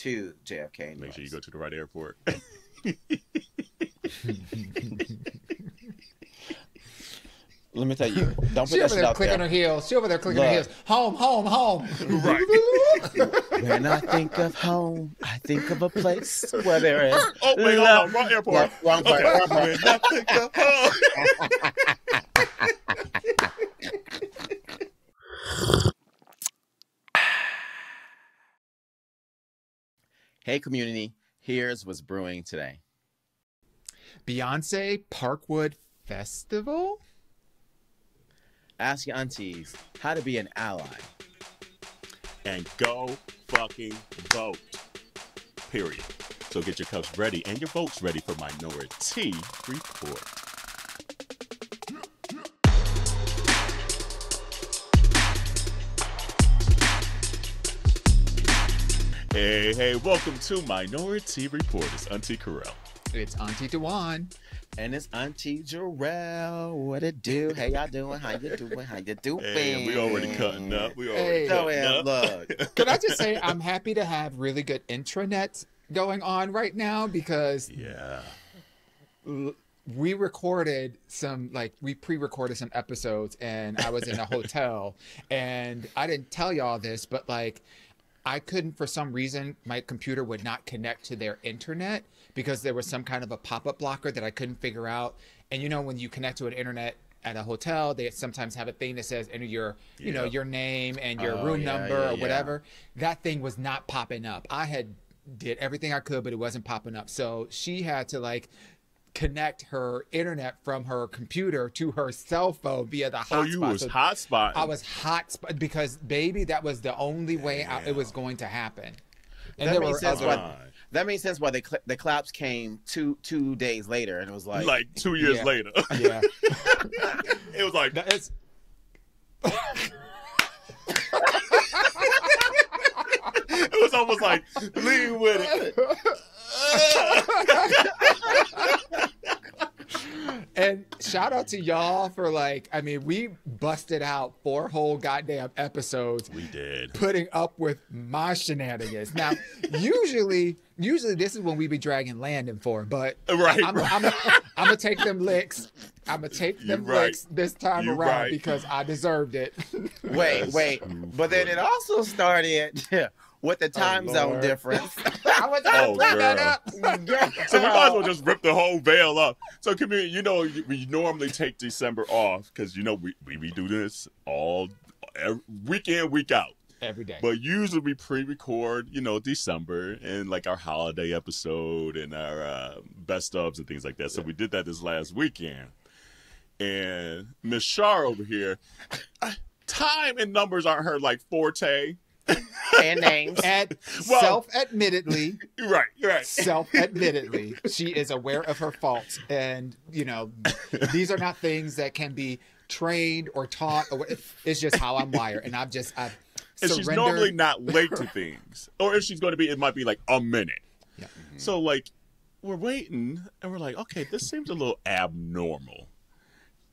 to JFK. Make sure you go to the right airport. Let me tell you, don't put She that over shit there out clicking there. her heels. She over there clicking her heels. Home, home, home. right. When I think of home, I think of a place where there oh, is. Oh wait, hold on. Wrong airport. Wrong, wrong part. Okay. Wrong part. When I think of home. Hey, community. Here's what's brewing today. Beyonce Parkwood Festival? Ask your aunties how to be an ally. and go fucking vote. Period. So get your cups ready and your votes ready for Minoritea Report. Hey, hey, welcome to Minoritea Report. It's Auntie Carell. It's Auntie Dewan. And it's Auntie Jarrell. What it do? Hey, y'all doing? How you doing? How you doing? Hey, we already cutting up. We already Hey. Cutting yeah, up. look. Can I just say I'm happy to have really good intranet going on right now because Yeah. we recorded some like we pre-recorded some episodes and I was in a hotel and I didn't tell y'all this but like I couldn't for some reason my computer would not connect to their internet because there was some kind of a pop-up blocker that I couldn't figure out. And you know when you connect to an internet at a hotel they sometimes have a thing that says enter your you know your name and your Oh, room yeah, number yeah, or whatever. That thing was not popping up. I had did everything I could but it wasn't popping up. So she had to like connect her internet from her computer to her cell phone via the hotspot. Oh, you was So hotspot. I was hot because baby, that was the only way I, it was going to happen. And That there makes were sense. other, Why, that makes sense why the, cl- the claps came two two days later, and it was like, like two years Yeah. later. yeah. it was like That is, it was almost like lean with it. and shout out to y'all for like, I mean, we busted out four whole goddamn episodes We did. putting up with my shenanigans. Now, usually, usually this is when we be dragging Landon for, but uh, Right, I'm, right. I'm, I'm, gonna take them licks. I'm gonna take them You right. licks this time You around right. because I deserved it. wait, wait. But then it also started with the time zone Lord. difference. I was trying Oh, to bring that girl. up. So we might as well just rip the whole veil up. So, community, you know, we normally take December off because you know we, we we do this all every, week in week out. Every day. But usually we pre-record, you know, December and like our holiday episode and our uh, best ofs and things like that. So we did that this last weekend. And Miss Shar over here, uh, time and numbers aren't her like forte. And names. And Well- self-admittedly, Right, right. self-admittedly, she is aware of her faults, and you know, these are not things that can be trained or taught. Or it's just how I'm wired, and I've just I've And she's normally not late to things. Or if she's going to be, it might be like a minute. Yeah. Mm-hmm. So like we're waiting and we're like, okay, this seems a little abnormal.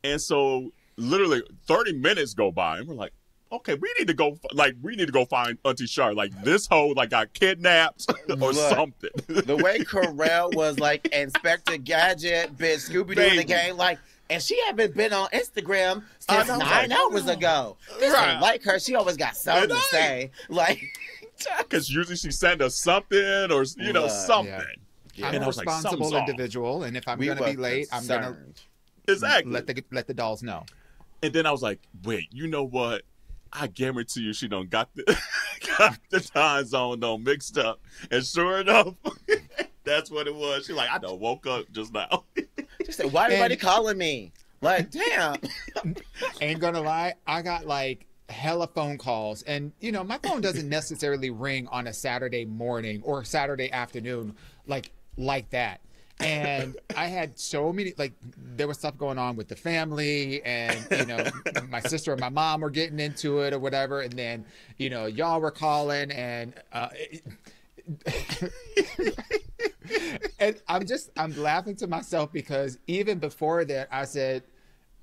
And so literally 30 minutes go by and we're like, okay, we need to go like we need to go find Auntie Char. Like this hoe like got kidnapped or Look. something. the way Carell was like Inspector Gadget, bitch, Scooby Doo in the game, like, and she haven't been on Instagram I since know, nine like, hours ago. This Right. ain't like her. She always got something to say. Like, Because usually she send us something or you know Look, something. I'm And a I was like, responsible off. individual, and if I'm we going to be late, I'm going to concerned. Exactly. let the let the dolls know. And then I was like, wait, you know what? I guarantee you she done got the got the time zone done mixed up. And sure enough, that's what it was. She like, I done woke up just now. She said, "Why everybody And- calling me?" Like, damn. Ain't gonna lie, I got like hella phone calls, and you know my phone doesn't necessarily ring on a Saturday morning or Saturday afternoon like like that. And I had so many like there was stuff going on with the family, and you know my sister and my mom were getting into it or whatever, and then you know y'all were calling, and uh, and I'm just I'm laughing to myself because even before that I said,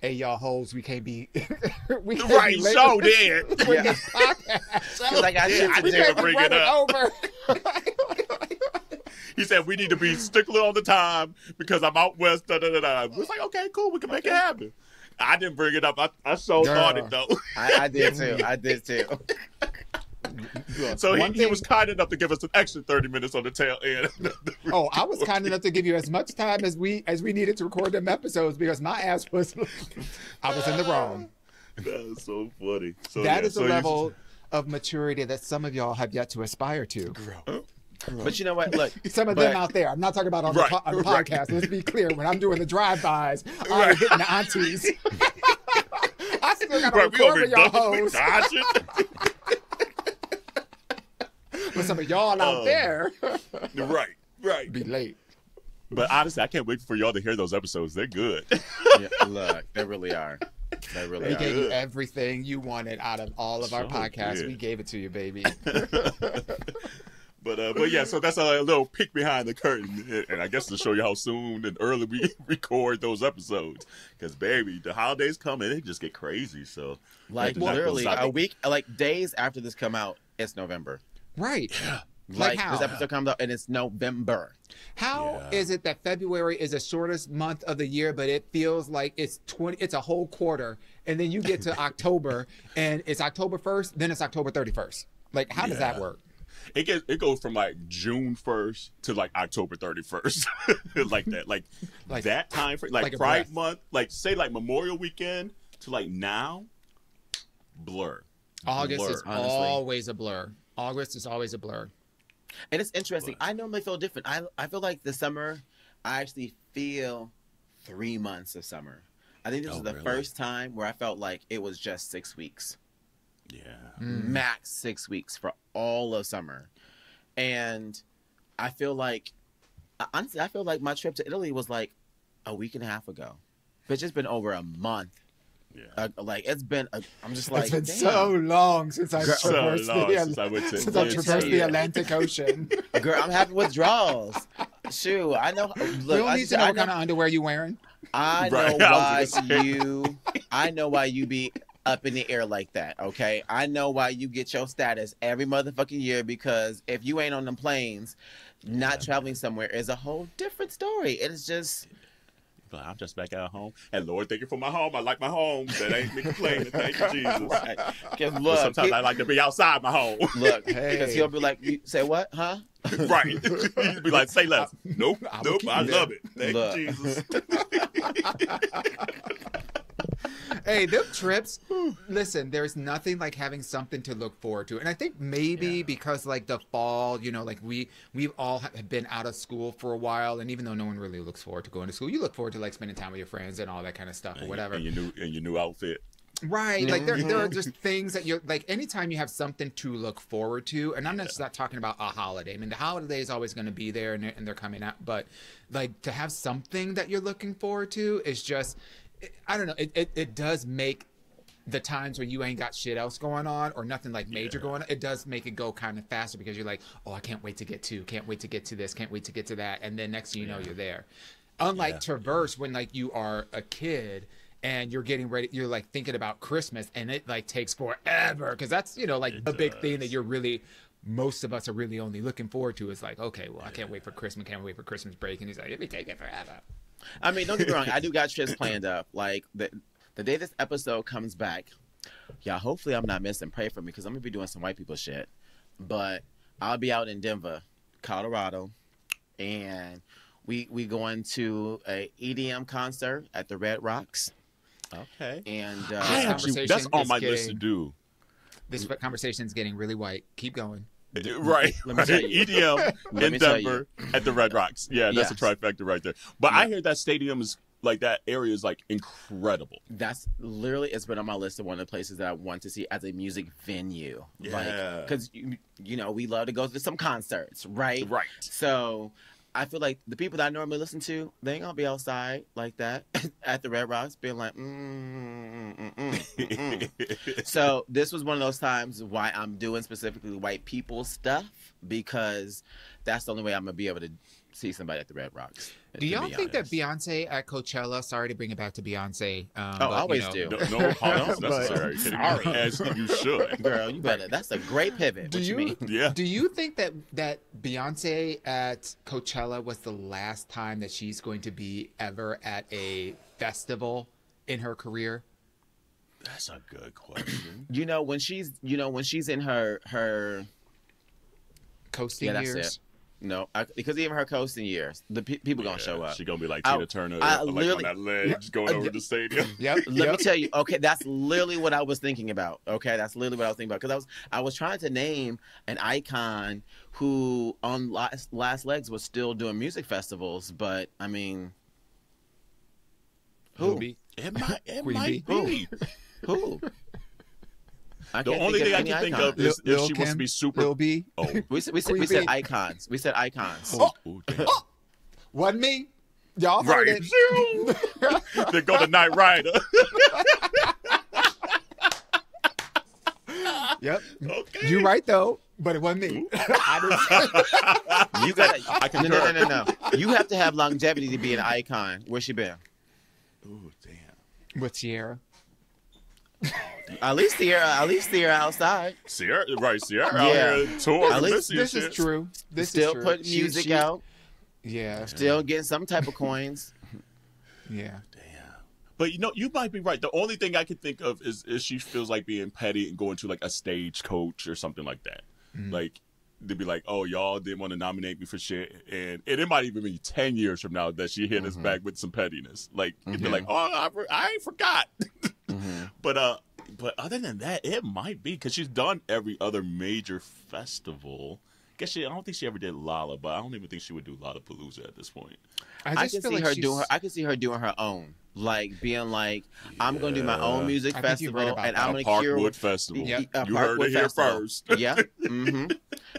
"Hey y'all hoes, we can't be we can't right, be so did. with this podcast. Like, I Yeah, shit I to do. can't bring it up. over." He said we need to be stickler on the time because I'm out west. Da, da, da, da. We was like, okay, cool, we can make it happen. I didn't bring it up. I, I so Girl. thought it though. I, I did too. I did too. So he, One he was kind enough to give us an extra 30 minutes on the tail end. Oh, I was kind enough to give you as much time as we as we needed to record them episodes because my ass was I was in the wrong. That is so funny. So, That yeah, is so a you level of maturity that some of y'all have yet to aspire to. But you know what? Look, Some of but- them out there. I'm not talking about on the, Right, po- on the right. podcast. Let's be clear. When I'm doing the drive-bys, I'm Right. hitting the aunties. I still got to Right, we over record here with y'all hoes. But some of y'all out Oh. there right, right. be late. But honestly, I can't wait for y'all to hear those episodes. They're good. yeah, look, they really are. They really are. We are. gave you everything you wanted out of all of our podcasts. good. We gave it to you, baby. But uh, but yeah, so that's a little peek behind the curtain, and I guess to show you how soon and early we record those episodes. Because baby, the holidays come and they just get crazy. So Like That- that literally a week, like days after this come out, it's November. Right. Like, how? this episode comes out and it's November. How Yeah. is it that February is the shortest month of the year, but it feels like it's twenty? It's a whole quarter, and then you get to October, and it's October first, then it's October thirty first. Like, how does that work? It gets it goes from like June first to like October thirty first, like that, like, Like- that time frame, like, like Pride. Month, like say like Memorial Weekend to like now, blur. August Blur. is honestly. always a blur. August is always a blur. And it's interesting. But- I normally feel different. I I feel like the summer, I actually feel three months of summer. I think this Oh, is the really? first time where I felt like it was just six weeks, Yeah, Mm. max six weeks for all of summer, and I feel like honestly, I feel like my trip to Italy was like a week and a half ago. But it's just been over a month. yeah. Uh, like it's been. A, I'm just like it's been damn. so long since I've Girl- So traversed long the since I went to since I've traversed the Atlantic Ocean. Girl, I'm having withdrawals. Shoot, I know. we Look, don't I, need to know I what know, kind of underwear you wearing. I know Right, why was you. I know why you be up in the air like that. Okay, I know why you get your status every motherfucking year because if you ain't on them planes, not traveling somewhere is a whole different story. It is just. I'm just back at home, and Lord, thank you for my home. I like my home. That ain't me complaining. Thank you, Jesus. But look, sometimes he- I like to be outside my home. look, Hey. because he'll be like, you say what, huh? right. You'd be like, say less. Nope. I nope. I it. love it. Thank Look. you, Jesus. hey, them trips. Listen, there's nothing like having something to look forward to, and I think maybe Yeah. because like the fall, you know, like we we've all have been out of school for a while, and even though no one really looks forward to going to school, you look forward to like spending time with your friends and all that kind of stuff or whatever. And your new and your new outfit. Right. Like there, there are Mhm. just things that you're like anytime you have something to look forward to, and I'm not just not talking about a holiday. I mean, the holiday is always going to be there and they're, and they're coming out, but like to have something that you're looking forward to is just, I don't know, it, it, it does make the times where you ain't got shit else going on or nothing like major Yeah. going on, it does make it go kind of faster because you're like, oh, I can't wait to get to, can't wait to get to this, can't wait to get to that, and then next thing you know, Yeah. you're there. Unlike Yeah. Traverse, when like you are a kid and you're getting ready, you're like thinking about Christmas, and it like takes forever because that's you know like It the big thing that you're really. Most of us are really only looking forward to is like, okay, well, I can't wait for Christmas, can't wait for Christmas break, and he's like, it be taking forever. I mean, don't get me wrong. I do got trips planned up. Like the the day this episode comes back, yeah. Hopefully, I'm not missing. Pray for me because I'm gonna be doing some white people shit. But I'll be out in Denver, Colorado, and we we going to a EDM concert at the Red Rocks. Okay. And uh, I actually, that's conversation on is my list to do. This conversation is getting really white. Keep going. Right. let me right. you. EDM in Denver at the Red Rocks. Yeah, that's a Yes. trifecta right there. But I hear that stadium is like that area is like incredible. that's literally it's been on my list of one of the places that I want to see as a music venue. Yeah. because you, you know we love to go to some concerts, right? Right. So I feel like the people that I normally listen to, they ain't gonna be outside like that at the Red Rocks, being like, mm, mm, mm, mm. So this was one of those times why I'm doing specifically white people stuff because that's the only way I'm gonna be able to see somebody at the Red Rocks. Do y'all be think that. Beyonce at Coachella? Sorry to bring it back to Beyonce. Um, Oh, but, you always know, do. no, no apologies But- necessary. Sorry. As you should. Girl, you better. That's a great pivot. Do what you, you- mean? Yeah. Do you think that that Beyonce at Coachella was the last time that she's going to be ever at a festival in her career? That's a good question. You know when she's you know when she's in her her Coasting yeah years. it. No, I, because even her coasting years, the pe- people gonna show up. She gonna be like I- Tina Turner, I like on literally- that ledge going uh, over the stadium. Yep. Let yep. me tell you. Okay, that's literally what I was thinking about. Okay, that's literally what I was thinking about because I was I was trying to name an icon who on last last legs was still doing music festivals, but I mean, who Ruby. It might, it Queen might be. who? I The only thing I any can think icon. of is Lil- if Lil she wants to be super. Lil B. Oh, We said we said, we said icons. We said icons. oh, ooh, damn. Oh. Wasn't me. Y'all heard right. it. then go to Night Rider. Yep. okay. You right though, but it wasn't me. I didn't- You got. I No, no, no, no, no. You have to have longevity to be an icon. Where's she been? Ooh, damn. With Ciara. Oh. At least the at least the outside. Ciara, right? Ciara Yeah. out here touring At least Missy and This is shit. true. This Still is true. putting She- music she- out. Yeah. Still getting some type of coins. Yeah. Damn. But you know, you might be right. The only thing I can think of is is she feels like being petty and going to like a stagecoach or something like that. Mm. Like they'd be like, "Oh, y'all didn't want to nominate me for shit," and, and it might even be ten years from now that she hit us Mhm. back with some pettiness. Like it'd be Mhm. like, "Oh, I, I ain't forgot." Mhm. But uh, but other than that, it might be because she's done every other major festival. I Guess she. I don't think she ever did Lolla, but I don't even think she would do Lollapalooza at this point. I I, can feel see like her she's- doing her. I can see her doing her own, like being like, "I'm going to do my own music I festival, and that. I'm going to cure." Parkwood Festival. Yep. a You heard it here festival. first. yeah, hmm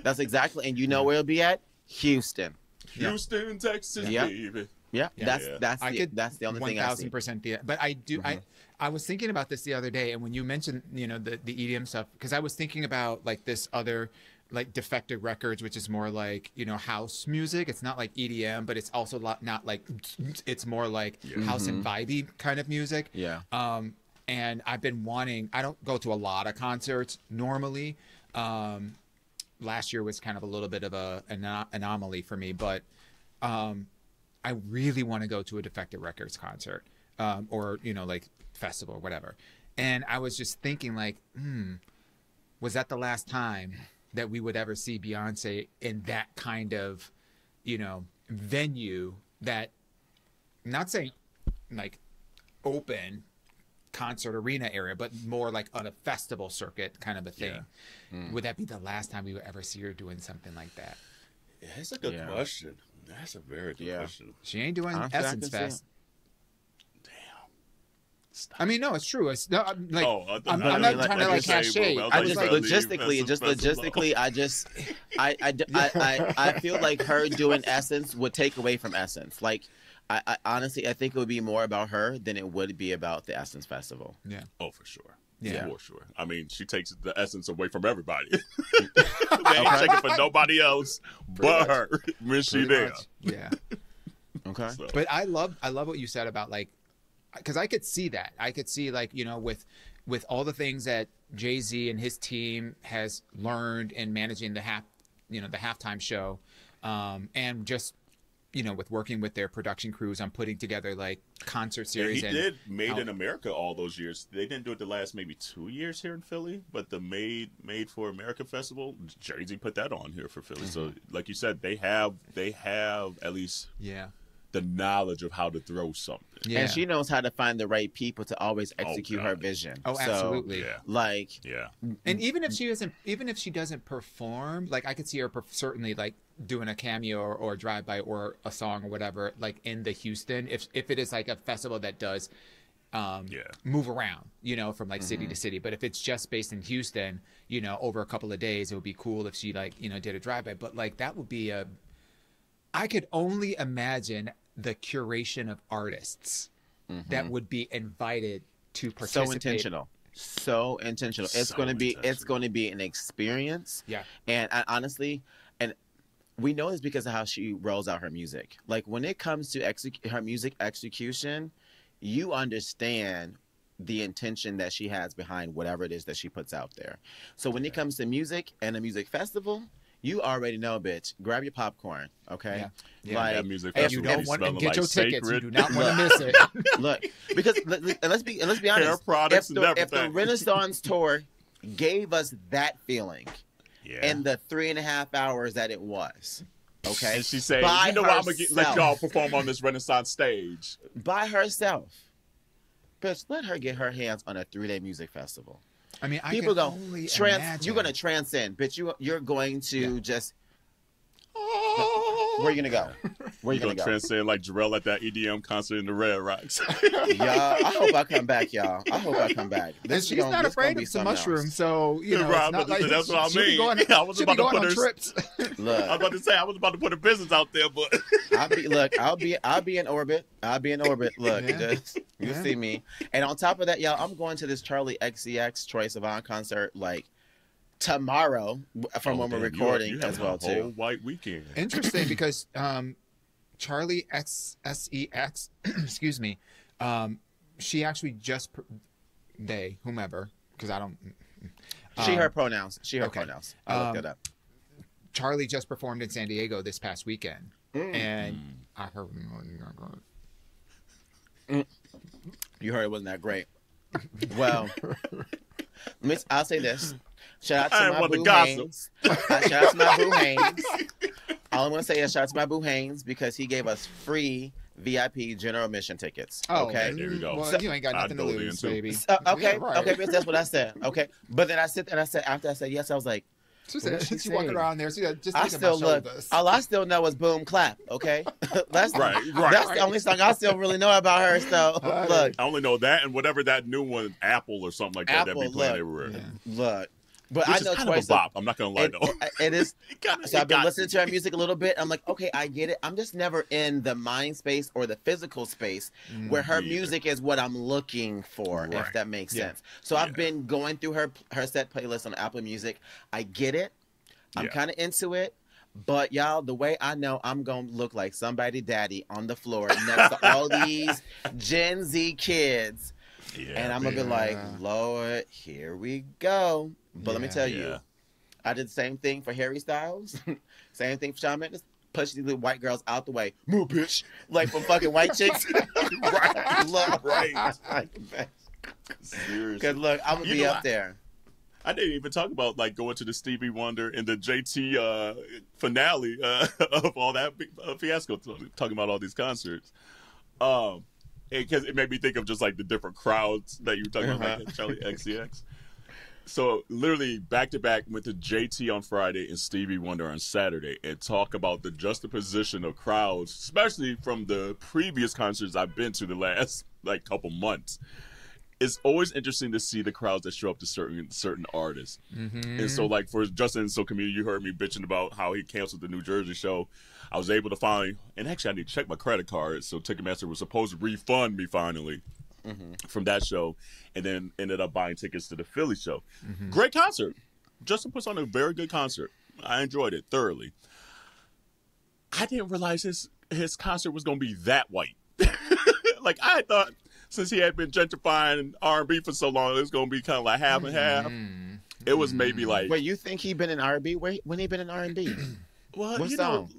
that's exactly. And you know where it'll be at? Houston. Yeah. Houston, Texas, Yeah. baby. Yeah, Yeah. that's Yeah. that's I the, could that's the only one thing I see. thousand percent be but I do I I was thinking about this the other day and when you mentioned you know the the EDM stuff because I was thinking about like this other like Defected Records which is more like you know house music it's not like EDM but it's also not like it's more like house and vibey kind of music Yeah. um, and I've been wanting. I don't go to a lot of concerts normally. Um, last year was kind of a little bit of a an anomaly for me, but um, I really want to go to a Defected Records concert um, or you know like festival or whatever. And I was just thinking like, hmm, was that the last time that we would ever see Beyonce in that kind of, you know, venue that not saying like open concert arena area, but more like on a festival circuit kind of a thing. Would that be the last time we would ever see her doing something like that? Yeah, that's a good Yeah. question. That's a very good Yeah. question. She ain't doing Honestly, I Essence can Fest. Damn. Stop. I mean, no, it's true. It's no, I'm like oh, I, I'm- I I'm didn't not trying to, like, say, cash shade. bro. I was just like, like you better leave logistically, just Essence Fest logistically, I just, I, I, d- I, I, I feel like her doing Essence would take away from Essence. Like, I, I honestly, I think it would be more about her than it would be about the Essence Festival. yeah. Oh, for sure. Yeah. For sure. I mean, she takes the essence away from everybody. they ain't taking for nobody else but much. her when she Pretty there. Yeah. Okay. So, but I love I love what you said about like because I could see that I could see like you know with with all the things that Jay Z and his team has learned in managing the half you know the halftime show, um, and just you know with working with their production crews on putting together like concert yeah, series he and did Made in America all those years. They didn't do it the last maybe two years here in Philly, but the Made Made for America festival, Jay Z put that on here for Philly. So, Mm-hmm. like you said, they have they have at least yeah the knowledge of how to throw something. yeah And she knows how to find the right people to always Oh, execute her vision. oh So, absolutely Yeah, Like, yeah. And even if she doesn't, even if she doesn't perform, like I could see her perf- certainly like doing a cameo or, or drive by or a song or whatever, like in the Houston. If if it is like a festival that does, um, Yeah. move around, you know, from like city to city. But if it's just based in Houston, you know, over a couple of days, it would be cool if she like you know did a drive by. But like that would be a, I could only imagine the curation of artists mm-hmm. that would be invited to participate. so intentional. so intentional. It's So going to be it's going to be an experience. Yeah. And I, honestly, and we know this because of how she rolls out her music. Like when it comes to exec- her music execution, you understand the intention that she has behind whatever it is that she puts out there. So when it comes to music and a music festival, you already know, bitch. Grab your popcorn, okay? Yeah. Yeah. Like, that music if you festival don't be don't want to get like your tickets. You sacred do not want to miss it. look, because let, let- and let's be and let's be honest. hair products if and the, if the Renaissance tour gave us that feeling yeah. in the three and a half hours that it was, okay, and she said, by "You know what? I'm gonna get, let y'all perform on this Renaissance stage." by herself, bitch, let her get her hands on a three day music festival. I mean, I People go trans. You're gonna transcend, bitch. You you're going to Yeah. just oh, where you gonna go? Where you You're gonna gonna go? transcend like Jarrell at that EDM concert in the Red Rocks. y'all, I hope I come back, y'all. I hope I come back. And This she's is gonna- not this gonna afraid be of the something else. mushrooms, so you know, Right, it's not like that's what I she'll be mean. going, I was she'll about to put her- trips. Look, I was about to say I was about to put a business out there, but I'll be look. I'll be. I'll be in orbit. I'll be in orbit. Look, Yeah. just you Yeah. see me. And on top of that, y'all, I'm going to this Charli XCX Troye Sivan concert like tomorrow from Oh, when we're damn, you are- recording you as well a whole too. White weekend. Interesting because um, Charlie X S E X, excuse me, um, she actually just pr- they whomever because I don't. She um, her pronouns. She her okay. pronouns. I looked Um, it up. Charli just performed in San Diego this past weekend, Mm. and I heard. You heard it wasn't that great. Well, Miss, I'll say this. Shout out ain't to my boo gossip. Haynes. Uh, shout out to my boo Haynes. All I'm gonna say is shout out to my boo Haynes because he gave us free VIP general admission tickets. Oh, okay. There we go. Well, So- you ain't got nothing to lose, baby. So, okay, Yeah, right. okay, bitch, that's what I said. Okay, but then I sit and I said after I said yes, I was like, She What said, she she walking around there. She said, just I still of my look. All I still know is boom clap. Okay, that's Right, right. That's Right. the only song I still really know about her. So Right. look, I only know that and whatever that new one, Apple or something like that, that be playing look. everywhere. Yeah. look. But Which I know kind Troy of a bop. I'm not gonna lie It, though. it- is. Kinda- So I've been listening to her music a little bit. I'm like, okay, I get it. I'm just never in the mind space or the physical space Mm. where her either. music is what I'm looking for, if that makes Yeah. sense. So I've been going through her her set playlist on Apple Music. I get it. I'm Yeah. kind of into it. But y'all, the way I know I'm gonna look like somebody daddy on the floor next to all these Gen Z kids, Yeah, and I'm gonna be like, Lord, here we go. But let me tell Yeah. you, I did the same thing for Harry Styles, same thing for Shawn Mendes. Push these little white girls out the way, move, bitch, like from fucking white chicks. Right. look, Right. Because Seriously. look, I'm gonna You be up I- there. I didn't even talk about like going to the Stevie Wonder and the JT uh, finale uh, of all that uh, fiasco, talking about all these concerts. Um, because it made me think of just like the different crowds that you were talking about, like Charli XCX. So literally back to back went to JT on Friday and Stevie Wonder on Saturday and talk about the juxtaposition of crowds, especially from the previous concerts I've been to the last like couple months. It's always interesting to see the crowds that show up to certain certain artists. Mhm. And so, like for Justin So Community, you heard me bitching about how he canceled the New Jersey show. I was able to find, and actually, I need to check my credit card. So Ticketmaster was supposed to refund me finally Mm-hmm. from that show, and then ended up buying tickets to the Philly show. Mm-hmm. Great concert. Justin puts on a very good concert. I enjoyed it thoroughly. I didn't realize his his concert was going to be that white. like I thought, since he had been gentrifying R and B for so long, it was going to be kind of like half and mm-hmm. half. Mm. It was maybe like, Wait, you think he been in R&B? Where when he been in R&B? well, What you song? know,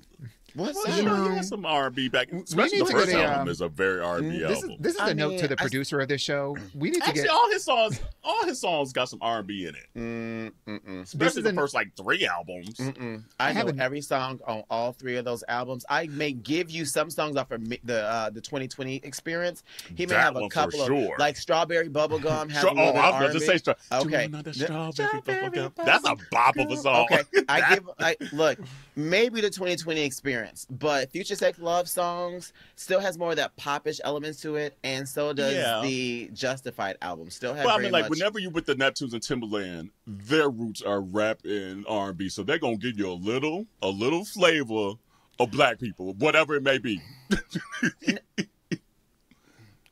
What well, song? you know, know, some R and B back. Especially the first a, album um, is a very R and B This is album. this is I a note to the I- producer of this show. We need to Actually, get all his songs, all his songs got some R and B in it. Mm, mm-mm. Especially is the an- first like three albums. Mm-mm. I, I know haven't- every song on all three of those albums. I may give you some songs off of me- the uh, the 2020 experience. He may have a one for couple of sure. like Strawberry Bubblegum has Stra- a little oh, I was about to R&B. say, stra- Okay. Another strawberry Strawberry bubblegum. That's a bop of a song. Okay, I give. I look. Maybe the 2020 experience, but Future Sex Love songs still has more of that popish elements to it, and so does Yeah. the Justified album. Still have But I mean, like, much. whenever you with the Neptunes and Timbaland, their roots are rap and R and B, so they're gonna give you a little, a little flavor of black people, whatever it may be.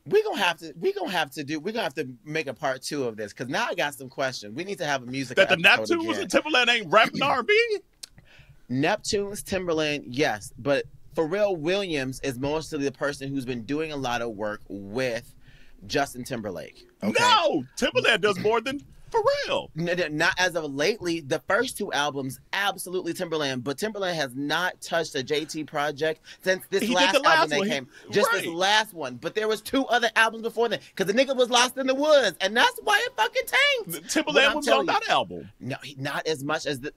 we gonna have to we gonna have to do we gonna have to make a part two of this because now I got some questions. We need to have a music That the Neptunes and Timbaland ain't rapping R&B. Neptune's Timbaland, yes, but Pharrell Williams is mostly the person who's been doing a lot of work with Justin Timberlake. Okay? No, Timbaland does more than Pharrell. N- n- Not as of lately. The first two albums, absolutely Timbaland, but Timbaland has not touched a JT project since this He last, the last album one. they He- came. Just this last one, but there was two other albums before that because the nigga was lost in the woods, and that's why it fucking tanked. But Timbaland was on you- that album. No, not as much as the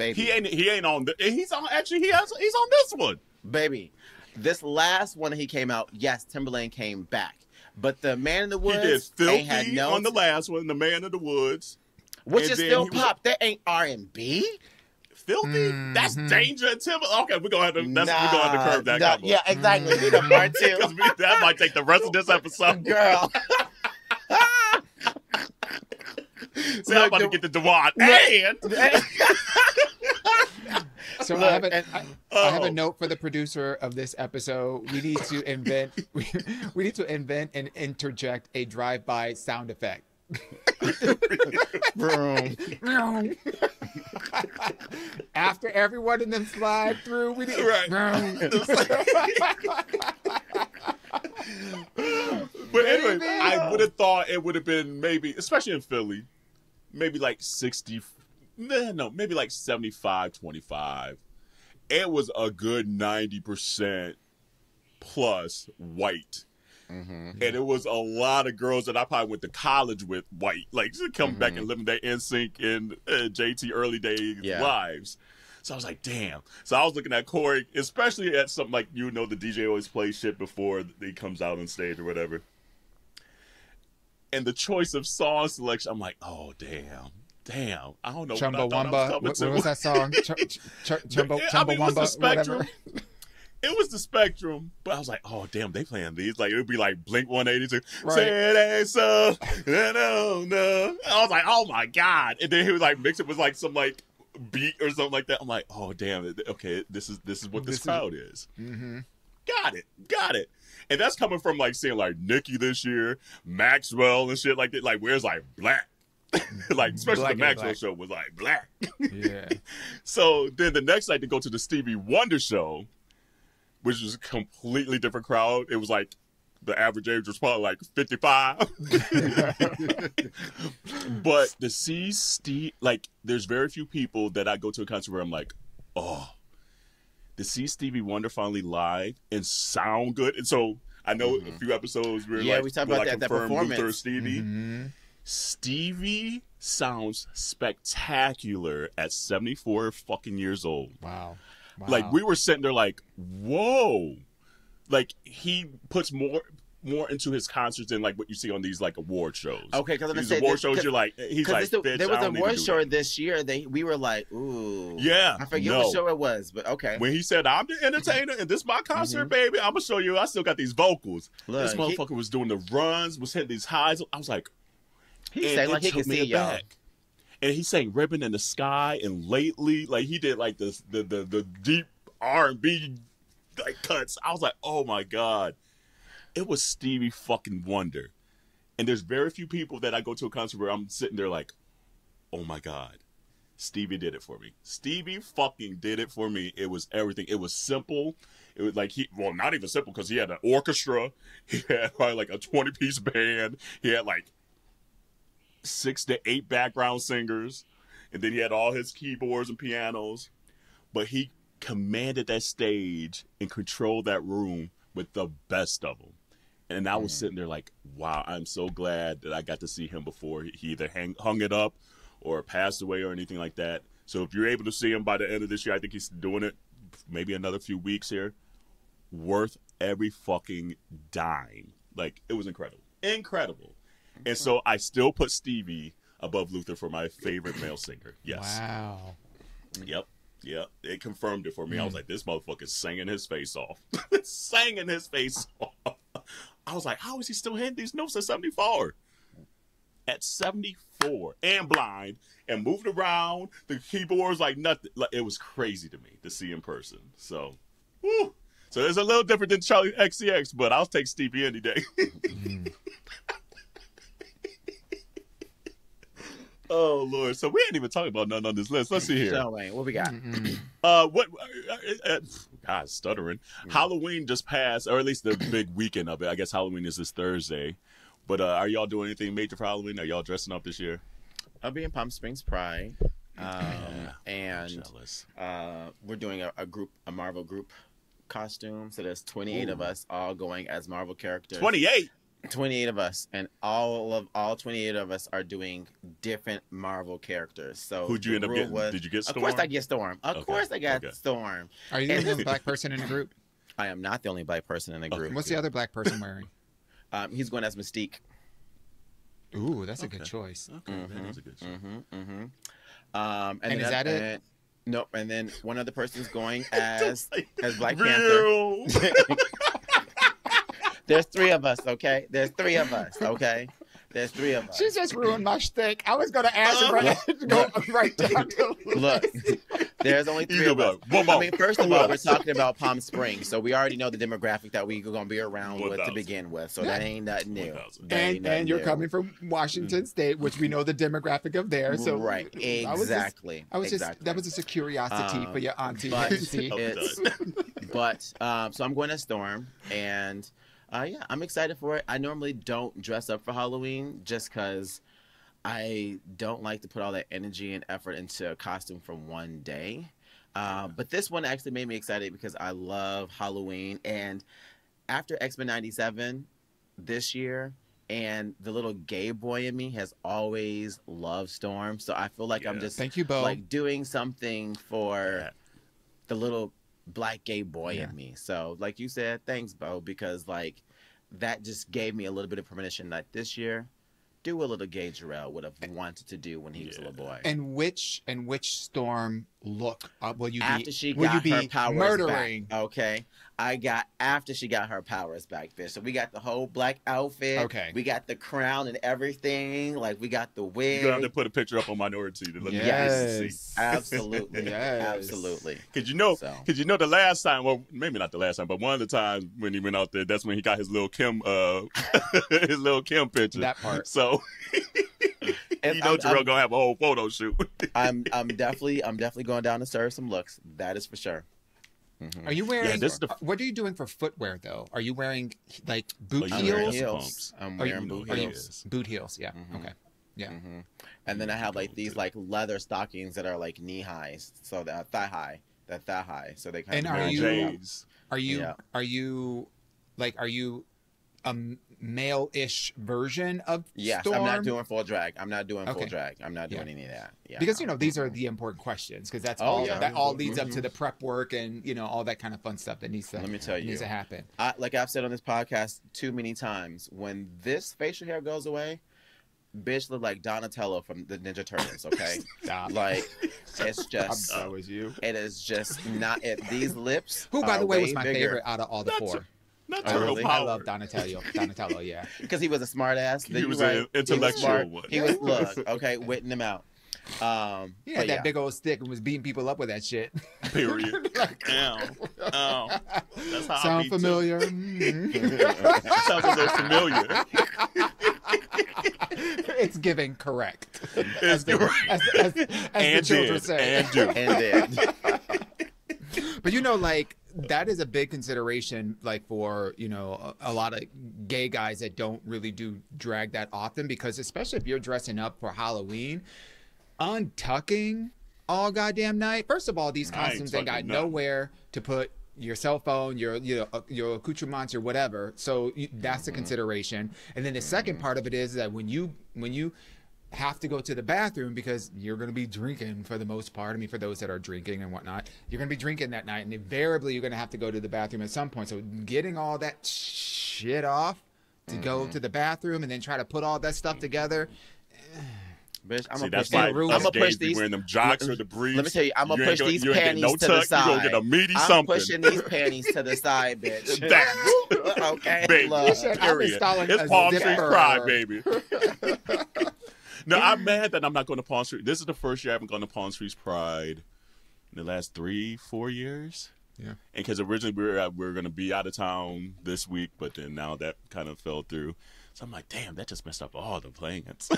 baby. He ain't. He ain't on. The, he's on. Actually, he has. He's on this one. baby. This last one he came out, yes, Timbaland came back, but the Man in the Woods. He Woods did ain't had filthy no, on the last one, the Man in the Woods. which and is still he was- pop. That ain't R and B. Filthy. That's Mhm. Danja and Timber. Okay, we're gonna have to. That's we're gonna have to curb that. nah, combo. yeah, exactly. We need a part two, because that might take the rest of this episode. girl. See, I'm Look, about to get the Dewan. Look- And So Look, I have a, and- I, I have Oh. a note for the producer of this episode. We need to invent we, we need to invent and interject a drive-by sound effect. After everyone in them slide through, we need Right. but anyway, I would have thought it would have been maybe, especially in Philly, maybe like 60, no, no, maybe like 75, 25. It was a good 90% plus white. Mhm. And it was a lot of girls that I probably went to college with white, like to come back and living their NSYNC and uh, JT early days Yeah. lives. So I was like, damn. So I was looking at Corey, especially at something like you know the DJ always plays shit before he comes out on stage or whatever. And the choice of song selection, I'm like, oh damn, damn. I don't know. what I thought I was Chumbawamba. coming What, what was that song? Ch- ch- ch- Chumba, I mean, it was the spectrum. whatever. It was the spectrum, but I was like, oh damn, they playing these. Like it would be like Blink 182. Right. Say it ain't so. No, no. I was like, oh my god. And then he was like mix it with like some like beat or something like that. I'm like, oh damn. Okay, this is this is what this, This is- crowd is. hmm Got it. Got it. And that's coming from like seeing like Nicki this year, Maxwell and shit like that. Like where's like black. like especially Black the Maxwell black. show was like black. Yeah. So then the next night to go to the Stevie Wonder show, which was a completely different crowd. It was like the average age was probably like 55. but to see Steve, like, there's very few people that I go to a concert where I'm like, oh, to see Stevie Wonder finally live and sound good. And so I know a few episodes where Mm-hmm. Yeah, like, we talked about like, that- that confirm Luther performance. Stevie. Mhm. Stevie sounds spectacular at 74 fucking years old. Wow. wow. Like we were sitting there like, whoa. Like he puts more more into his concerts than like what you see on these like award shows. Okay, because These say award this- shows, 'cause- you're like, he's 'cause like, this- bitch, there was I a don't need award show that." this year. They we were like, ooh, Yeah, I forget no. what show it was, but okay. When he said, "I'm the entertainer and this my concert, baby," I'm gonna show you. I still got these vocals. Mm-hmm. Look, this he- motherfucker was doing the runs, was hitting these highs. I was like, He and sang like he could me see y'all. And he sang "Ribbon in the Sky" and lately, like he did like this the the the deep R and B like cuts. I was like, oh my god, it was Stevie fucking Wonder. And there's very few people that I go to a concert where I'm sitting there like, oh my god, Stevie did it for me. Stevie fucking did it for me. It was everything. It was simple. It was like he, well, not even simple because he had an orchestra. He had probably like a 20 piece band. He had like six to eight background singers, and then he had all his keyboards and pianos. But he commanded that stage and controlled that room with the best of them. And I was mm. sitting there like, wow, I'm so glad that I got to see him before he either hang, hung it up or passed away or anything like that. So if you're able to see him by the end of this year, I think he's doing it maybe another few weeks here. Worth every fucking dime. Like it was incredible. Incredible. And so I still put Stevie above Luther for my favorite male singer. Yes. Wow. Yep. Yep. It confirmed it for me. I Hmm. was like, this motherfucker's singing his face off. singing his face off. I was like, how is he still hitting these notes at 74? At 74 and blind and moved around the keyboards like nothing. Like it was crazy to me to see in person. So, whew. So it's a little different than Charli XCX, but I'll take Stevie any day. oh Lord! So we ain't even talking about nothing on this list. Let's see here. So, Wayne, what we got? Uh, what? Uh, uh, uh, God, stuttering. Halloween just passed, or at least the big weekend of it. I guess Halloween is this Thursday. But uh, are y'all doing anything major for Halloween? Are y'all dressing up this year? I'll be in Palm Springs Pride, um, Yeah, and Jealous. uh, we're doing a, a group, a Marvel group costume. So there's 28 of us all going as Marvel characters. Twenty-eight. 28 of us, and all of all 28 of us are doing different Marvel characters. So Who'd you end up rule getting? was- Did you get storm Of course, I get Storm. Of Okay, course, I got okay. Storm. Are you the only black person in the group? I am not the only black person in the Okay. group. What's the other black person wearing? Um, he's going as Mystique. Ooh, that's a good Okay. choice. Okay, that is a good show. Mm-hmm, mm-hmm. Um, and, And then is that it? and- nope. And then one other person's going as as Black Panther. Real. There's three of us. Okay. There's three of us. Okay. There's three of us. She just ruined my shtick. I was gonna ask her right, to go right down to Look, there's only three go of us. back. I mean, first of all, we're talking about Palm Springs, so we already know the demographic that we're gonna be around with to begin with. So that ain't nothing new. 1000. That ain't and nothing and you're new. coming from Washington State, which we know the demographic of there. So right, I was just- exactly. I was exactly. just that was just a curiosity Um, for your auntie. but it's but um, so I'm going to Storm, and uh, yeah, I'm excited for it. I normally don't dress up for Halloween just because I don't like to put all that energy and effort into a costume for one day. Uh, but this one actually made me excited because I love Halloween, and after X Men '97 this year. And the little gay boy in me has always loved Storm, so I feel like I'm just Thank you, Bo. like doing something for Yeah. the little black gay boy Yeah. in me. So, like you said, thanks, Bo, because like that just gave me a little bit of permission that this year, do a little gay Jarrell would have wanted to do when he was a little boy. and which and which storm look uh, will you after be? she will got you her be powers murdering? back, okay. I got after she got her powers back, bitch. So we got the whole black outfit. Okay. We got the crown and everything. Like we got the wig. You're gonna have to put a picture up on Minoritea to let Yes. me see. Absolutely. Yes. Absolutely. Cause you know, So. cause you know the last time, well, maybe not the last time, but one of the times when he went out there, that's when he got his little Kim, uh, his little Kim picture. That part. So And you know, I'm- Jarrell I'm- gonna have a whole photo shoot. I'm I'm definitely I'm definitely going down to serve some looks. That is for sure. Mhm. Are you wearing? Yeah, this is the- uh, what are you doing for footwear though? Are you wearing like boot Oh, I'm wearing heels? wearing heels. pumps. I'm Are you- wearing boot Are you heels. boot heels? Yeah. Mhm. Okay. Yeah. Mhm. And then I have like these like leather stockings that are like knee highs, so that thigh high, that thigh high, so they kind And of are you- J's. Are you? Yeah. Are you? Like, are you a male-ish version of Yes, Storm? I'm not doing full drag. I'm not doing full drag. I'm not doing Yeah. any of that. Yeah. because you know these are the important questions because that's Oh, all yeah. that all leads up Mhm. to the prep work and you know all that kind of fun stuff that needs to Let me tell you. needs to happen. I, like I've said on this podcast too many times, when this facial hair goes away, bitch look like Donatello from the Ninja Turtles. Okay, Stop. like it's I'm just so is you. it is just not it. These lips, Who, by are the way, was my bigger. favorite out of all the Not four? Not turtle really? I love Donatello. Donatello, yeah. because he was a smart ass. He was an He was intellectual one. He was look okay, witting him out. Um, He had that yeah. big old stick and was beating people up with that shit. Period. Ow. Ow. That's how Sound beat too. familiar? Mhm. Sounds a little familiar. it's giving correct. It's As the, correct. as, as, as And the children did. say. And do. and then But you know, like that is a big consideration, like for you know a, a lot of gay guys that don't really do drag that often, because especially if you're dressing up for Halloween, untucking all goddamn night. First of all, these costumes ain't got nowhere to put your cell phone, your you know uh, your accoutrements or whatever. So you, that's Mm-hmm. a consideration. And then the second part of it is that when you when you have to go to the bathroom because you're going to be drinking for the most part. I mean, for those that are drinking and whatnot, you're going to be drinking that night, and invariably you're going to have to go to the bathroom at some point. So getting all that shit off to go Mm-hmm. to the bathroom and then try to put all that stuff together. bitch, I'm See, gonna push that's why these. rules. I'm gonna push these. wearing them jocks or the briefs. Let me tell you, I'm gonna You ain't push gonna- these you ain't getting panties no to tuck, the You gonna get a meaty I'm something. pushing these panties to the side, bitch. That. okay, baby. look. Shit, I'm installing It's a Palm Springs zipper. Pride, baby. no, I'm mad that I'm not going to Palm Springs. This is the first year I haven't gone to Palm Springs' Pride in the last three, four years. Yeah. And because originally we were we were gonna be out of town this week, but then now that kind of fell through. So I'm like, damn, that just messed up all the plans.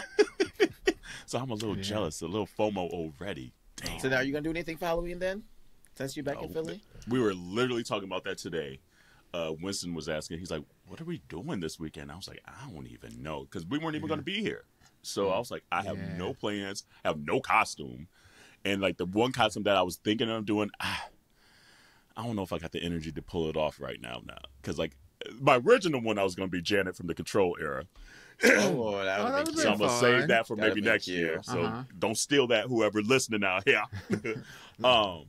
so I'm a little Yeah. jealous, a little FOMO already. Damn. So now are you gonna do anything for Halloween then? Since you're back in Oh, Philly? We were literally talking about that today. Uh, Winston was asking, he's like, "What are we doing this weekend?" I was like, "I don't even know," because we weren't even going to be here. So I was like, "I have Yeah. no plans, I have no costume, and like the one costume that I was thinking of doing, ah, I don't know if I got the energy to pull it off right now. Now, because like my original one, I was going to be Janet from the Control era, oh, that Oh, would that would've been so I'm gonna fun. save that for That'd maybe next cute. year. So Uh-huh. don't steal that, whoever listening out here. um,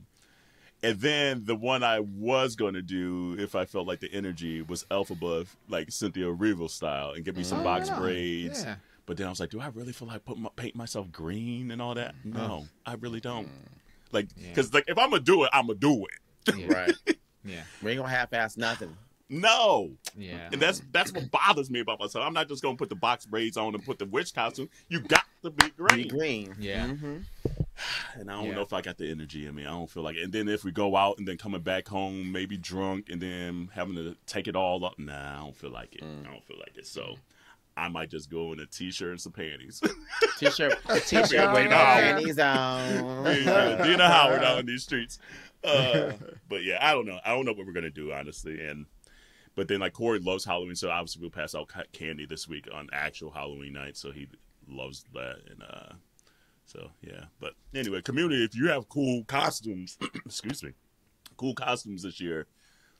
and then the one I was going to do, if I felt like the energy, was Elphaba, like Cynthia Erivo style, and give me some Oh, box yeah. braids. Yeah. But then I was like, do I really feel like put my, paint myself green and all that? Mm-hmm. No, I really don't. Mm. Like, Yeah. because like if I'm gonna do it, I'm gonna do it. Yeah. Right. Yeah. We ain't gonna half-ass nothing. No, Yeah. and that's that's what bothers me about myself. I'm not just gonna put the box braids on and put the witch costume. You got to be green. Be green. Yeah. hmm And I don't Yeah. know if I got the energy in me. I don't feel like it. And then if we go out and then coming back home, maybe drunk, and then having to take it all up, nah, I don't feel like it. Mm. I don't feel like it. So I might just go in a t-shirt and some panties. T-shirt, t-shirt with no Yeah. panties on. Yeah, Dina Howard out in these streets. Uh, but yeah, I don't know. I don't know what we're gonna do honestly. And but then like Corey loves Halloween, so obviously we'll pass out candy this week on actual Halloween night. So he loves that. And uh, so yeah. But anyway, community, if you have cool costumes, excuse me, cool costumes this year.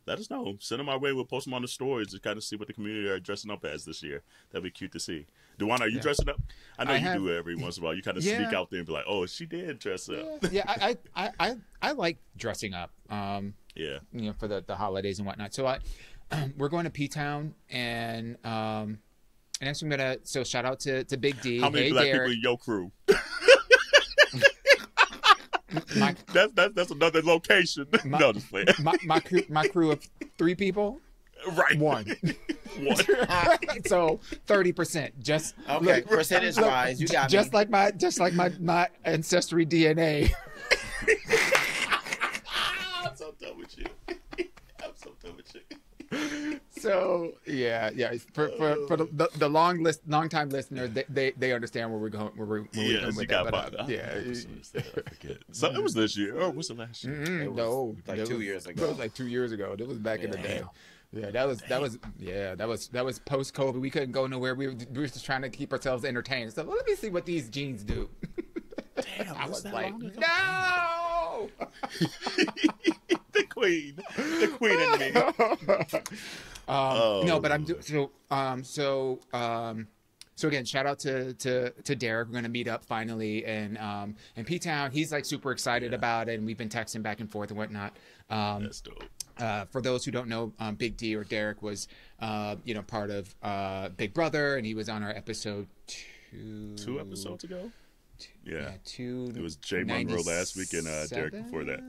Let us know. Send them our way. We'll post them on the stories to kind of see what the community are dressing up as this year. That'd be cute to see. Duana, are you Yeah. dressing up? I know I you have- do every once in a while. You kind of Yeah. sneak out there and be like, "Oh, she did dress up." yeah, I, I, I, I like dressing up. Um, Yeah. you know, for the, the holidays and whatnot. So I, we're going to P Town and um, and next I'm gonna so shout out to to Big D. How many hey black people in your crew? my, That's that's that's another location. My- no, just playing. my my crew my crew of three people. right. One. One. so thirty percent. Just Okay, look, percentage look, wise, you got just me. like my just like my my ancestry DNA. I'm so done with you. I'm so done with you. So yeah, yeah. For for, for the, the, the long list, long time listeners, they, they they understand where we're going. Where we're, where we're going you with got that. But, uh, yeah. I forget. So it was this year, or was it last year? Mm, It was no, like that two was- years ago. It was like two years ago. That was back in the day. Yeah, that was that was yeah that was that was post COVID. We couldn't go nowhere. We were, we were just trying to keep ourselves entertained. So let me see what these jeans do. Damn, I was was that like, long ago? no. the queen, the queen in me. Um, Oh. No, but I'm do- so um so um so again, shout out to to to Derek. We're gonna meet up finally, and um and P Town. He's like super excited about it, and we've been texting back and forth and whatnot. Um, That's dope. uh, for those who don't know, um, Big D or Derek was, uh, you know, part of uh, Big Brother, and he was on our episode two. Two episodes ago. Yeah. Yeah, two. It was Jay Monroe last week and, uh, Derek before that.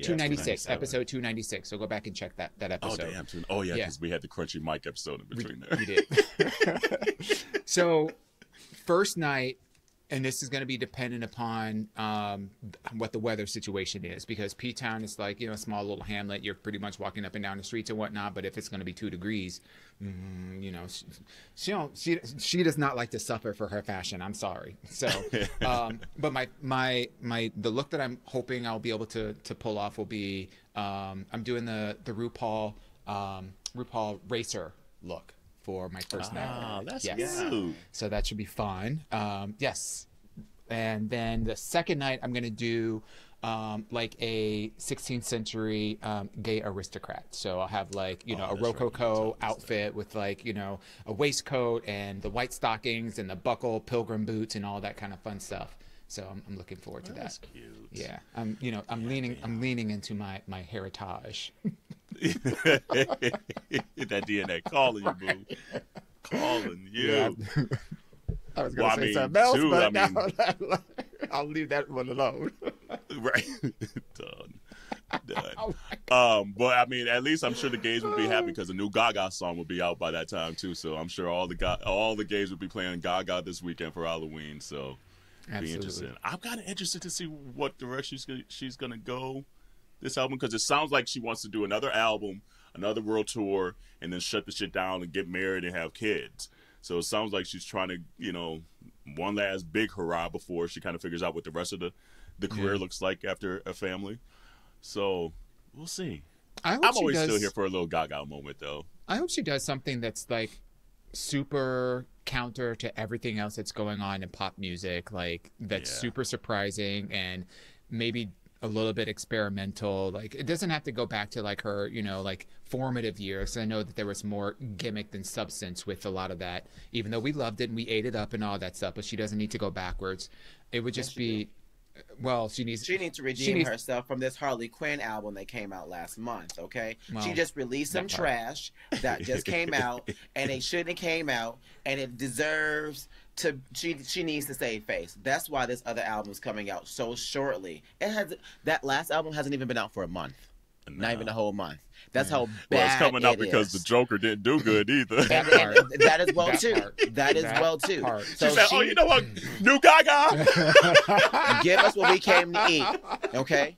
Yeah, Two ninety six, episode two ninety six. So go back and check that that episode. Oh episode. damn! Oh yeah, Yeah. because we had the crunchy mic episode in we, between there. we did. so, first night, and this is going to be dependent upon um, what the weather situation is, because P Town is like you know a small little hamlet. You're pretty much walking up and down the streets and whatnot. But if it's going to be two degrees, mm, you know, she, she don't she she does not like to suffer for her fashion. I'm sorry. So, um, but my my my the look that I'm hoping I'll be able to to pull off will be um, I'm doing the the RuPaul um, RuPaul racer look for my first night. Ah, that's Yes. cute. So that should be fun. Um, yes. And then the second night, I'm going to do um, like a 16th century um, gay aristocrat. So I'll have like, you know, Oh, a that's right. You Rococo told me this outfit with like, you know, a waistcoat and the white stockings and the buckle pilgrim boots and all that kind of fun stuff. So I'm, I'm looking forward to That's that. That's cute. Yeah, I'm you know I'm leaning I'm leaning into my my heritage. that DNA calling you, boo. Calling you. Yeah. I was gonna I say mean, something else, too, but I now I'll leave that one alone. Right. Done. Done. Oh Um, but I mean, at least I'm sure the gays would be happy because the new Gaga song will be out by that time too. So I'm sure all the ga- all the gays will be playing Gaga this weekend for Halloween. So be Absolutely. interesting. I'm kind of interested to see what direction she's gonna, she's gonna go this album because it sounds like she wants to do another album, another world tour, and then shut the shit down and get married and have kids. So it sounds like she's trying to, you know, one last big hurrah before she kind of figures out what the rest of the the career Yeah. looks like after a family. So we'll see. I hope I'm she always does, still here for a little Gaga moment though. I hope she does something that's like super counter to everything else that's going on in pop music, like that's Yeah. super surprising and maybe a little bit experimental. Like it doesn't have to go back to like her, you know, like formative years. I know that there was more gimmick than substance with a lot of that, even though we loved it and we ate it up and all that stuff. But she doesn't need to go backwards. It would just be, well, she needs. She needs to redeem needs- herself from this Harley Quinn album that came out last month. Okay, Well, she just released some part. trash that just came out, and it shouldn't have came out, and it deserves to. She she needs to save face. That's why this other album's coming out so shortly. It has that last album hasn't even been out for a month, not even a whole month. That's how bad Well, it's coming out it because is. the Joker didn't do good either. That part. and that is well That too. part. That is That well too. part. she So said, "Oh, you know what? Mm. New Gaga." give us what we came to eat. Okay.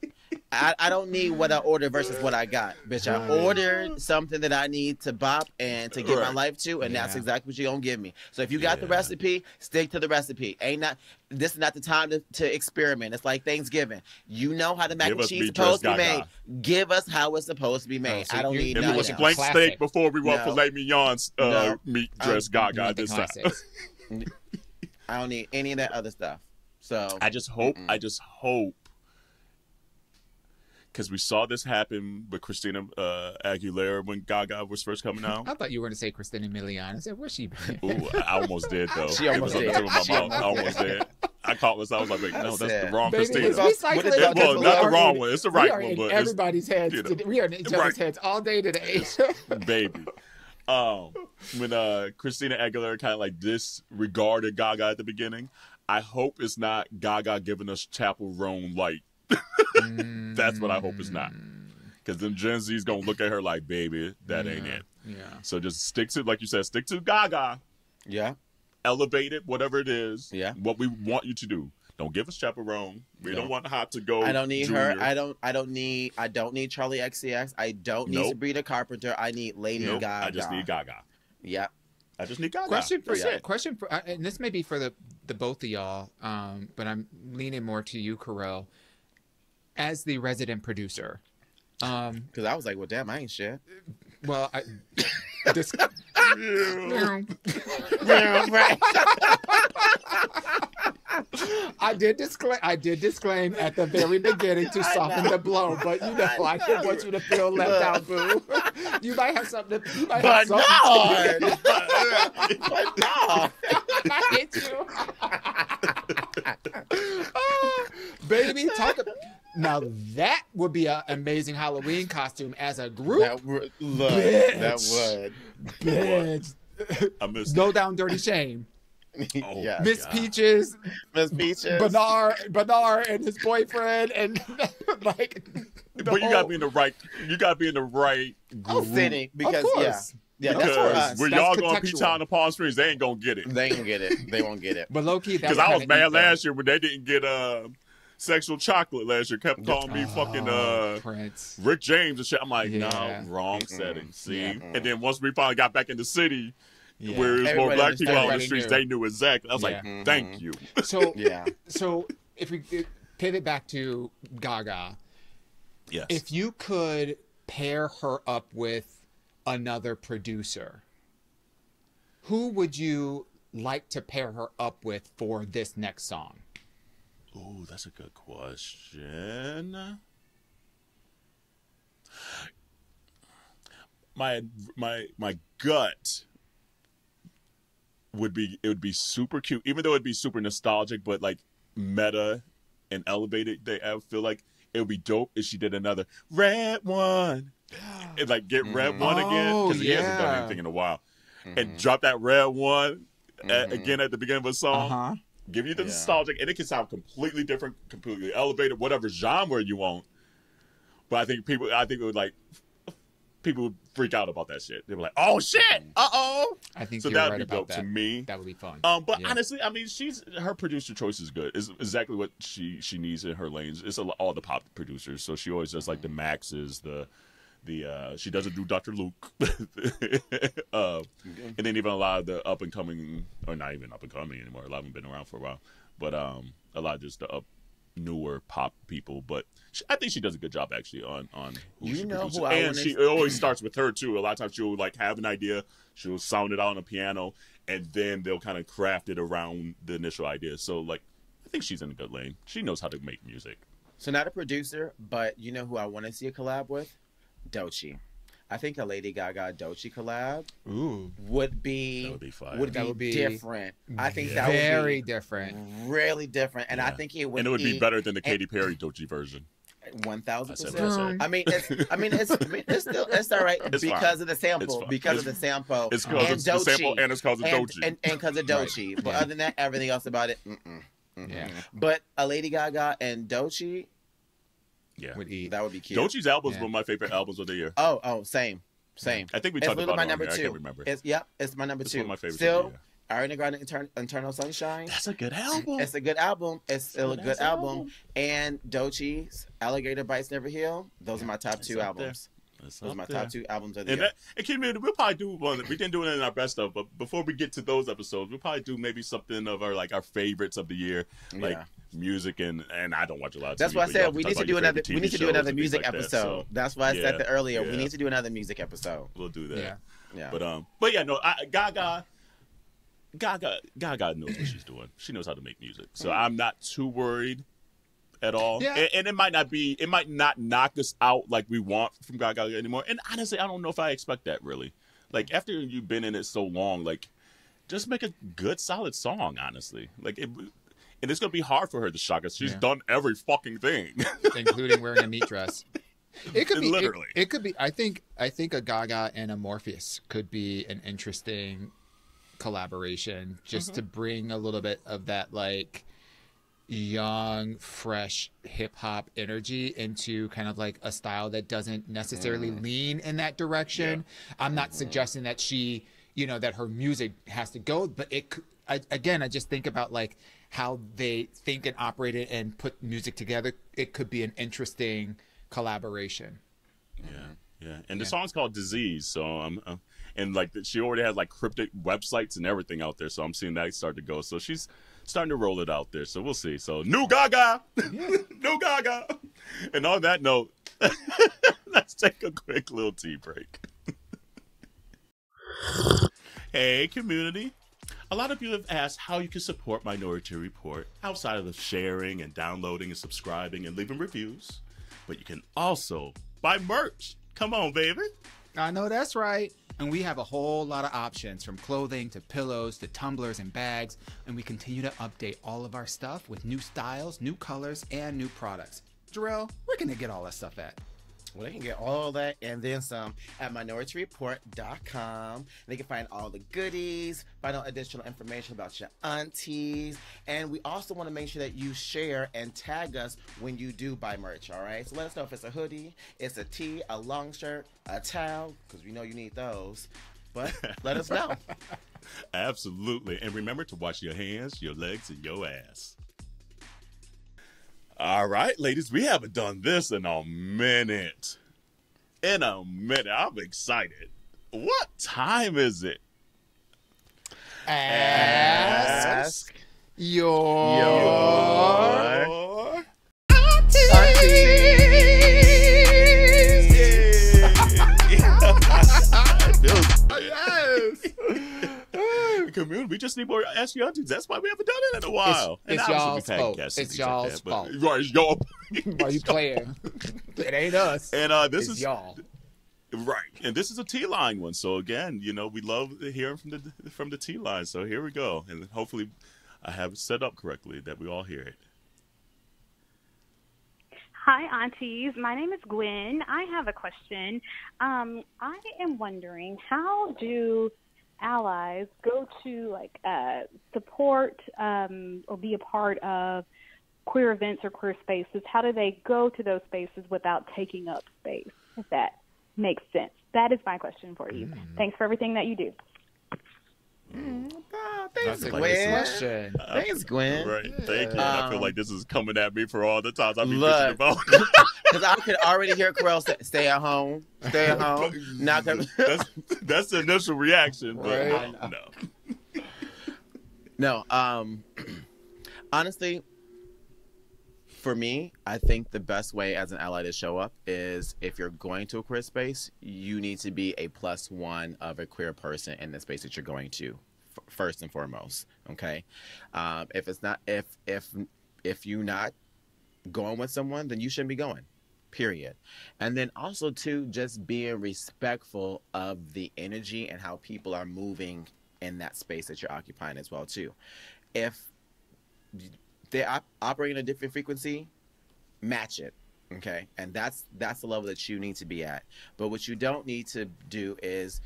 I, I don't need what I ordered versus what I got, bitch. I ordered something that I need to bop and to give my life to, and that's exactly what you're gonna give me. So if you got the recipe, stick to the recipe. Ain't not this is not the time to, to experiment. It's like Thanksgiving. You know how the mac Give and cheese meat supposed to be made. Gaga. Give us how it's supposed to be made. so I don't you- need If it was of blank Classic. steak before we went No. filet mignons, uh, No. meat Um, dressed You Gaga this time. I don't need any of that other stuff. So I just hope. Mm-mm. I just hope. Because we saw this happen with Christina uh, Aguilera when Gaga was first coming out. I thought you were going to say Christina Milian. I said, where's she been? Ooh, I almost did though. She almost was did. tip She mouth. I almost almost did. I caught myself. I was like, wait, no, that's the wrong Baby, Christina. it's What is well, not the wrong in- one. It's the we right are one, in but everybody's heads. you know. We are in each other's Right. heads all day today. baby. Um, when uh Christina Aguilera kind of like disregarded Gaga at the beginning, I hope it's not Gaga giving us Chappell Roan light. That's what I hope it's not. Because then Gen Z's gonna look at her like, baby, that ain't it. yeah. So just stick to, like you said, stick to Gaga, yeah. elevate it, whatever it is. Yeah. What we want you to do. Don't give us Chappell Roan. We No. don't want Hot to go. I don't need her. I don't. I don't need. I don't need Charli XCX. I don't need Nope. Sabrina Carpenter. I need Lady Nope, Gaga. I just need Gaga. Yeah. I just need Gaga. Question for That's yeah, it. question for, uh, and this may be for the the both of y'all, um, but I'm leaning more to you, Carell, as the resident producer. Um, Because I was like, well, damn, I ain't shit. well, I, this, yeah, right. I did disclaim. I did disclaim at the very beginning to soften the blow, but you know, I, I didn't want you to feel left out, boo. You might have something. To, you might But have something. no. but no. I hit you. Ah, baby, talk. Ab- Now that would be an amazing Halloween costume as a group. That would look. That would. Bitch. I missed Low Down, dirty shame. Oh, yeah. Miss God. Peaches, Miss Beaches. Bernard, Bernard, and his boyfriend, and like. the But you whole- gotta be in the right. You gotta be in the right Oh, group. Cindy. Because of yeah, course. yeah, that's for Because us. when y'all going contextual. P Town and Palm Springs, they ain't gonna get it. They ain't gonna get it. They won't get it. But low key, Because I was kinda mad last year when they didn't get uh, sexual chocolate last year. Kept calling me fucking Oh, uh, Prince. Rick James and shit. I'm like, Yeah. no, wrong Mm-mm. setting. See, Yeah. and then once we finally got back in the city, Yeah. where there's more black people out on the streets, Everybody they knew exactly. I was like, Yeah. thank you. So Yeah. so if we pivot back to Gaga, Yes. if you could pair her up with another producer, who would you like to pair her up with for this next song? Ooh, that's a good question. My my my gut would be it would be super cute, even though it'd be super nostalgic, but like meta and elevated. They I feel like it would be dope if she did another RedOne, and like get red Mhm. one again Oh, because he hasn't done anything in a while, Mhm. and drop that RedOne a- Mhm. again at the beginning of a song huh. Give you the Yeah. nostalgic, and it can sound completely different, completely elevated, whatever genre you want. But I think people, I think it would like people would freak out about that shit. They were like, "Oh shit, uh oh." I think So that'd right be dope that. to me. That would be fun. Um, but Yeah. honestly, I mean, she's her producer choice is good. Is exactly what she she needs in her lanes. It's a, all the pop producers, so she always does like the Maxes, the the uh she doesn't do Dr. Luke, uh, and then even a lot of the up and coming, or not even up and coming anymore. A lot of them been around for a while, but um, a lot of just the up newer pop people. But she, I think she does a good job actually on on who You she know produces. who I and she it always starts with her too. A lot of times she'll like have an idea, she'll sound it out on a piano, and then they'll kind of craft it around the initial idea. So like, I think she's in a good lane. She knows how to make music. So not a producer, but you know who I want to see a collab with? Doechii. I think a Lady Gaga Doechii collab Ooh, would be That would be fire. would, That be would be different. I think that very would different. really different, and I think it would and it would be better than the Katy Perry Doechii version. One thousand percent. I mean, it's, I mean, it's, I mean, it's still, it's all right It's because fine. of the sample, because It's- of the sample, It's because and it's the sample and it's because of and, Doechii. and, and because of Right. But Yeah. other than that, everything else about it, mm-mm, mm-mm. Yeah. But a Lady Gaga and Dochi, yeah, Would eat. that would be cute. Doechii's album is Yeah. one of my favorite albums of the year. Oh, oh, same, same. I think we It's talked about my it number here. I two. can't remember. It's yep, it's my number It's two. one of my favorites of Still, the year. Ariana Grande, Etern- Eternal Sunshine. That's a good album. It's a good album. It's still a Good good album. album. And Doechii's Alligator Bites Never Heal. Those are my top It's two albums. Those are my there. top two albums of the And year. that, and community, we'll probably do one. We didn't do it in our best of, but before we get to those episodes, we'll probably do maybe something of our like our favorites of the year, like Yeah. Music and and I don't watch a lot. Of That's TV, why I said we need to do another. We need to do another music like that. episode. So That's why I said that earlier. We need to do another music episode. we'll do that. Yeah. Yeah. But um, but yeah, no, I, Gaga, Gaga, Gaga knows what she's doing. She knows how to make music, so I'm not too worried at all. Yeah. And, and it might not be, it might not knock us out like we want from Gaga anymore. And honestly, I don't know if I expect that really. Like after you've been in it so long, like just make a good, solid song. Honestly, like it. And it's gonna be hard for her to shock us. She's Yeah. done every fucking thing. including wearing a meat dress. It could be Literally. It, could be. I think. I think a Gaga and a Morpheus could be an interesting collaboration, just Mm-hmm. to bring a little bit of that like young, fresh hip hop energy into kind of like a style that doesn't necessarily Mm. lean in that direction. I'm not suggesting that she, you know, that her music has to go, but it. I, again, I just think about like how they think and operate it and put music together. It could be an interesting collaboration. Yeah, yeah. And the Yeah. song's called "Disease," so I'm, um, and like she already has like cryptic websites and everything out there. So I'm seeing that start to go. So she's starting to roll it out there. So we'll see. So new Gaga, new Gaga. And on that note, let's take a quick little tea break. hey, community. A lot of you have asked how you can support Minoritea Report outside of the sharing and downloading and subscribing and leaving reviews. But you can also buy merch. Come on, baby. I know that's right. And we have a whole lot of options from clothing to pillows to tumblers and bags. And we continue to update all of our stuff with new styles, new colors, and new products. Jarrell, where can they get all that stuff at? Well, they can get all that and then some at minoriteaReport.com. They can find all the goodies, find out additional information about your aunties, and we also want to make sure that you share and tag us when you do buy merch. All right, so let us know if it's a hoodie, it's a tee, a long shirt, a towel, because we know you need those. But let us know. Absolutely. And remember to wash your hands, your legs, and your ass. All right, ladies, we haven't done this in a minute. In a minute. I'm excited. What time is it? Ask your, your Community, we just need more Ask Yo Aunteas. That's why we haven't done it in a while. it's obviously y'all's we've fault. guests It's things y'all's that, but- fault. Right, it's y'all. Why you playing? it ain't us. And uh, this it's is y'all. Right, and this is a T line one. So again, you know, we love hearing from the from the T line. So here we go, and hopefully, I have it set up correctly that we all hear it. Hi, aunties. My name is Gwen. I have a question. Um, I am wondering how do allies go to like uh, support um, or be a part of queer events or queer spaces? How do they go to those spaces without taking up space? If that makes sense? That is my question for you. Mm. Thanks for everything that you do. Oh, That's thanks, a great Gwen. question. Thanks, Gwen. Right. Thank you. And I feel Um, like this is coming at me for all the times I've been Look. bitching about. Because I could already hear Carell say, "Stay at home, stay at home." Now, that's, that's the initial reaction, but Right. no, no. no. Um, honestly, for me, I think the best way as an ally to show up is if you're going to a queer space, you need to be a plus one of a queer person in the space that you're going to, f- first and foremost. Okay, um, if it's not, if if if you're not going with someone, then you shouldn't be going. Period. And then also too, just being respectful of the energy and how people are moving in that space that you're occupying as well too. If they op- operate in a different frequency, match it. Okay, and that's that's the level that you need to be at. But what you don't need to do is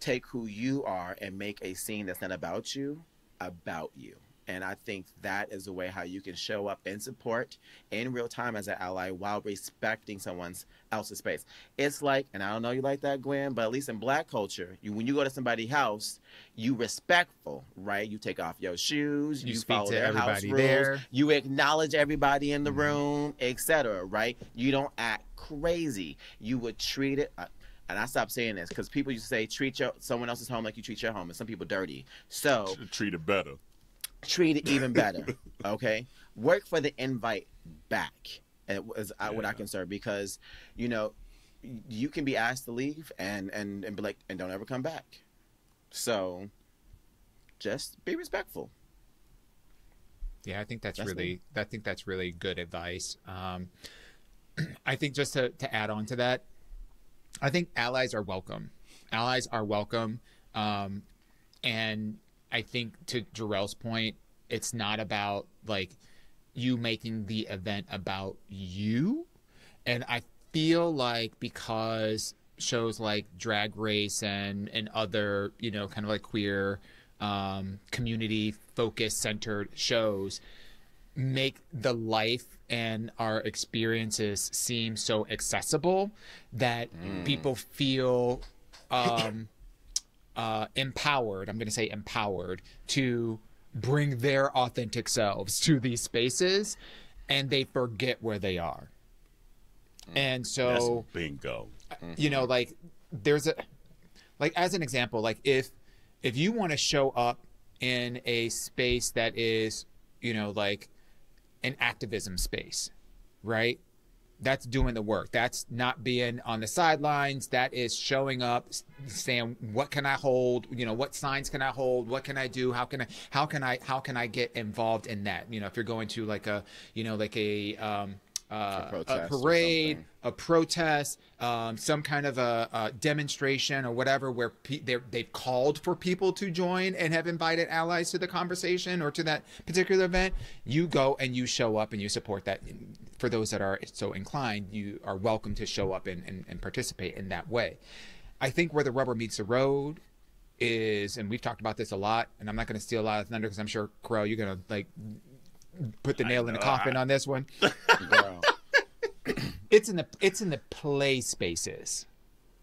take who you are and make a scene that's not about you about you. And I think that is the way how you can show up and support in real time as an ally while respecting someone's else's space. It's like, and I don't know you like that, Gwen, but at least in black culture, you when you go to somebody's house, you respectful, right? You take off your shoes, You you, speak follow to their house rules, there. you acknowledge everybody in the Mhm. room, etc. Right? You don't act crazy. You would treat it. Uh, and I stopped saying this because people used to say treat your someone else's home like you treat your home, and some people dirty. So Treat it better. Treat it even better. okay, work for the invite back. And was I what I Yeah. can serve because, you know, you can be asked to leave and and and be like and don't ever come back. So, just be respectful. Yeah, I think that's, That's really I think that's really good advice. Um, I think just to, to add on to that, I think allies are welcome. Allies are welcome. Um, and I think to Jarrell's point, it's not about like you making the event about you. And I feel like because shows like Drag Race and and other, you know, kind of like queer um, community focus centered shows make the life and our experiences seem so accessible that people feel um, uh, empowered. I'm going to say empowered to bring their authentic selves to these spaces, and they forget where they are. And so, That's bingo. you know like there's a like as an example like if if you want to show up in a space that is you know like an activism space right that's doing the work. That's not being on the sidelines. That is showing up saying what can i hold? You know what signs can i hold? What can i do? How can i how can i how can i get involved in that? You know if you're going to like a you know like a um uh, a, protest or parade a protest, um, some kind of a, a demonstration or whatever, where pe- they've called for people to join and have invited allies to the conversation or to that particular event, you go and you show up and you support that. For those that are so inclined, you are welcome to show up and, and, and participate in that way. I think where the rubber meets the road is, and we've talked about this a lot, and I'm not going to steal a lot of thunder because I'm sure, Corell, you're going to like put the nail in the coffin I- on this one it's in the it's in the play spaces.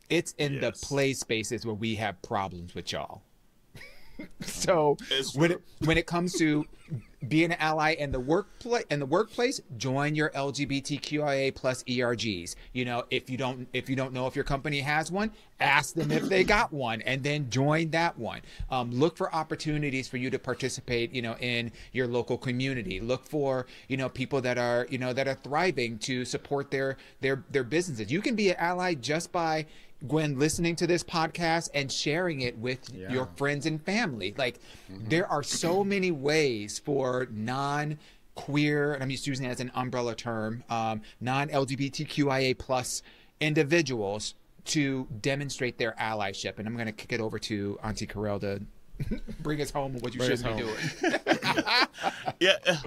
It's in Yes. the play spaces where we have problems with y'all. so when it when it comes to being an ally in the workplace in the workplace, join your LGBTQIA plus ERGs. You know, if you don't if you don't know if your company has one, ask them if they got one, and then join that one. Um, look for opportunities for you to participate. You know, in your local community. Look for you know people that are you know that are thriving to support their their their businesses. You can be an ally just by Gwen listening to this podcast and sharing it with Yeah. your friends and family. Like there are so many ways for non queer, and I'm just using it as an umbrella term, um, non LGBTQIA plus individuals to demonstrate their allyship. And I'm going to kick it over to Auntie Carell to bring us home with what you Bring should be home. doing. yeah.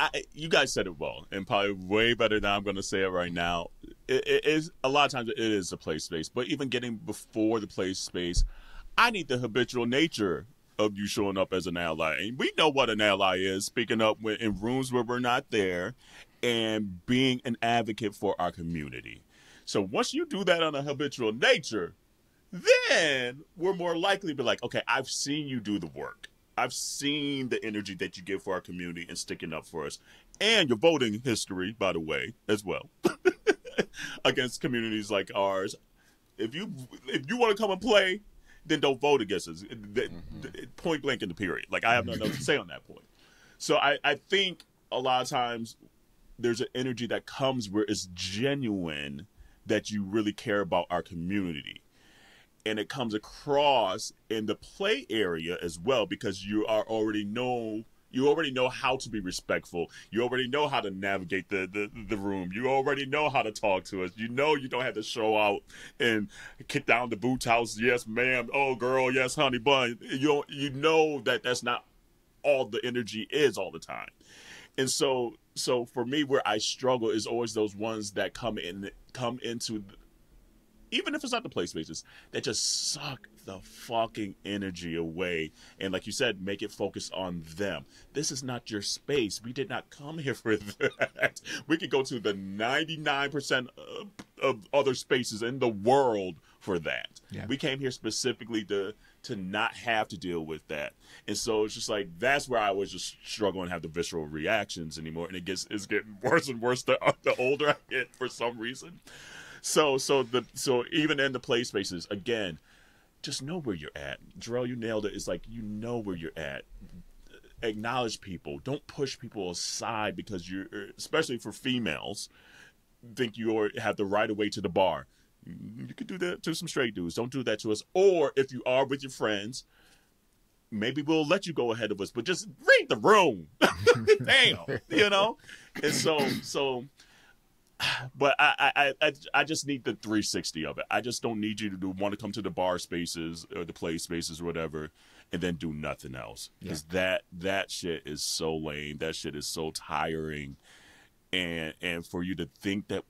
I, you guys said it well, and probably way better than I'm going to say it right now. It, it is a lot of times it is a play space, but even getting before the play space, I need the habitual nature of you showing up as an ally. And we know what an ally is, speaking up when, in rooms where we're not there, and being an advocate for our community. So once you do that on a habitual nature, then we're more likely to be like, okay, I've seen you do the work. I've seen the energy that you give for our community and sticking up for us. And your voting history, by the way, as well, against communities like ours. If you if you want to come and play, then don't vote against us. Mm-hmm. Point blank in the period. Like I have nothing else to say on that point. So I, I think a lot of times there's an energy that comes where it's genuine that you really care about our community and it comes across in the play area as well because you are already know you already know how to be respectful. You already know how to navigate the, the, the room. You already know how to talk to us. You know you don't have to show out and kick down the boots house. Yes, ma'am. Oh, girl. Yes, honey bun. You you know that that's not all the energy is all the time. And so so for me, where I struggle is always those ones that come in come into even if it's not the play spaces, that just suck the fucking energy away. And like you said, make it focus on them. This is not your space. We did not come here for that. We could go to the 99% of other spaces in the world for that. Yeah. We came here specifically to to not have to deal with that. And so it's just like that's where I was just struggling to have the visceral reactions anymore. And it gets it's getting worse and worse the, the older I get for some reason so so the so even in the play spaces again just know where you're at. Jarrell you nailed it. It's like you know where you're at. Acknowledge people. Don't push people aside because you're especially for females think you have the right of way to the bar. You could do that to some straight dudes. Don't do that to us. Or if you are with your friends maybe we'll let you go ahead of us but just read the room. Damn you know? And so so but I, I, I, I just need the 360 of it. I just don't need you to do, want to come to the bar spaces or the play spaces or whatever, and then do nothing else. Because yeah. that that shit is so lame. That shit is so tiring, and and for you to think that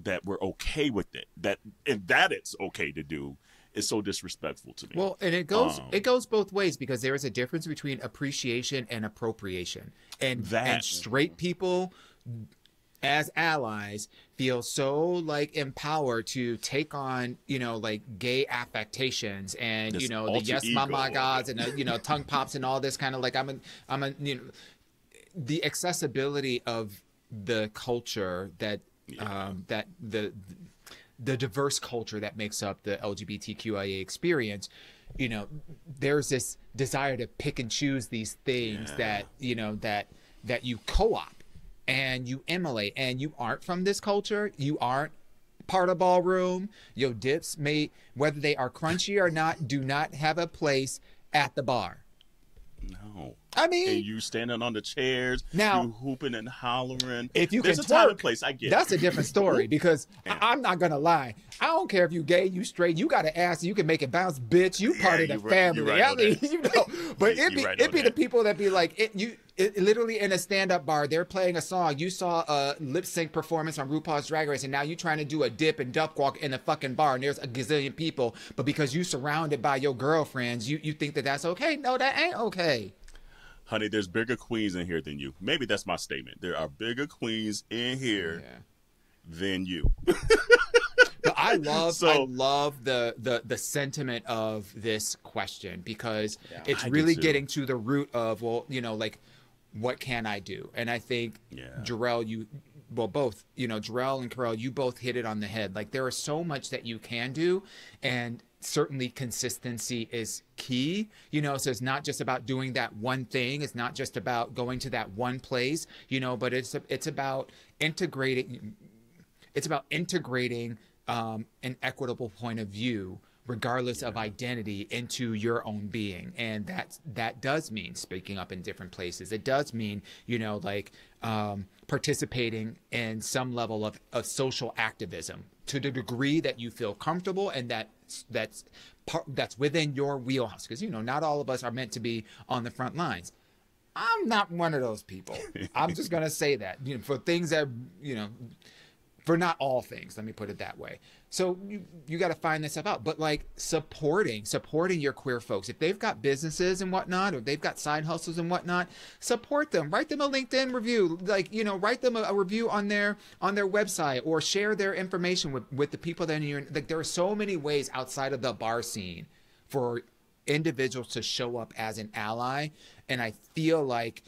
that we're okay with it, that and that it's okay to do, is so disrespectful to me. Well, and it goes um, it goes both ways because there is a difference between appreciation and appropriation, and that, and straight people as allies feel so like empowered to take on you know like gay affectations and this you know the yes mama gods and uh, you know tongue pops and all this kind of like i'm a i'm a you know the accessibility of the culture that yeah. um that the the diverse culture that makes up the lgbtqia experience you know there's this desire to pick and choose these things yeah. that you know that that you co-op and you emulate and you aren't from this culture, you aren't part of ballroom, your dips may whether they are crunchy or not, do not have a place at the bar. No. I mean, and you standing on the chairs, now you hooping and hollering. If you There's can a time and place, I get. That's a different story because I, am not gonna lie. I don't care if you gay, you straight, you got an ass, you can make it bounce, bitch. You part yeah, of the family. Right, I mean, you know, but it be right it be the people that be like it. You it, literally in a stand-up bar, they're playing a song. You saw a lip sync performance on RuPaul's Drag Race, and now you're trying to do a dip and duck walk in the fucking bar, and there's a gazillion people. But because you surrounded by your girlfriends, you you think that that's okay? No, that ain't okay honey, there's bigger queens in here than you. Maybe that's my statement. There are bigger queens in here yeah. than you. but I love so, I love the the the sentiment of this question because yeah, it's I really getting to the root of well, you know, like what can I do? And I think yeah. Jarrell, you well both you know Jarrell and Carell, you both hit it on the head. Like there is so much that you can do, and certainly consistency is key. You know so it's not just about doing that one thing. It's not just about going to that one place you know but it's it's about integrating it's about integrating um, an equitable point of view regardless of identity into your own being. And that that does mean speaking up in different places. It does mean you know like um, participating in some level of, of social activism to the degree that you feel comfortable and that that's part that's within your wheelhouse because you know not all of us are meant to be on the front lines. I'm not one of those people. I'm just going to say that you know for things that you know for not all things let me put it that way So you you got to find this stuff out. But like supporting supporting your queer folks, if they've got businesses and whatnot, or they've got side hustles and whatnot, support them. Write them a LinkedIn review, like you know, write them a, a review on their on their website, or share their information with with the people that you're like. There are so many ways outside of the bar scene for individuals to show up as an ally, and I feel like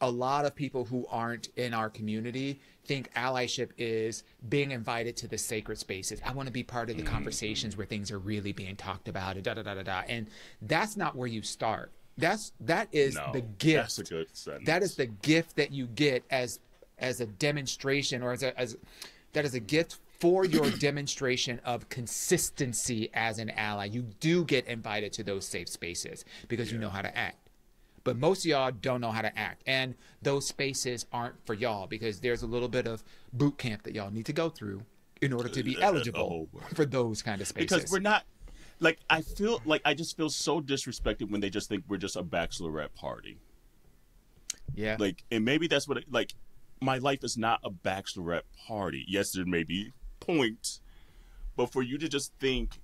a lot of people who aren't in our community think allyship is being invited to the sacred spaces. I want to be part of the mm-hmm. conversations where things are really being talked about and da da da da da. And that's not where you start. That's that is No, the gift. That's a good sentence. That is the gift that you get as as a demonstration or as a as that is a gift for your demonstration of consistency as an ally. You do get invited to those safe spaces because you know how to act. But most of y'all don't know how to act. And those spaces aren't for y'all because there's a little bit of boot camp that y'all need to go through in order to be eligible oh. for those kind of spaces. because we're not like I feel like I just feel so disrespected when they just think we're just a bachelorette party. yeah. Like, and maybe that's what it, like my life is not a bachelorette party. Yes, there may be points, but for you to just think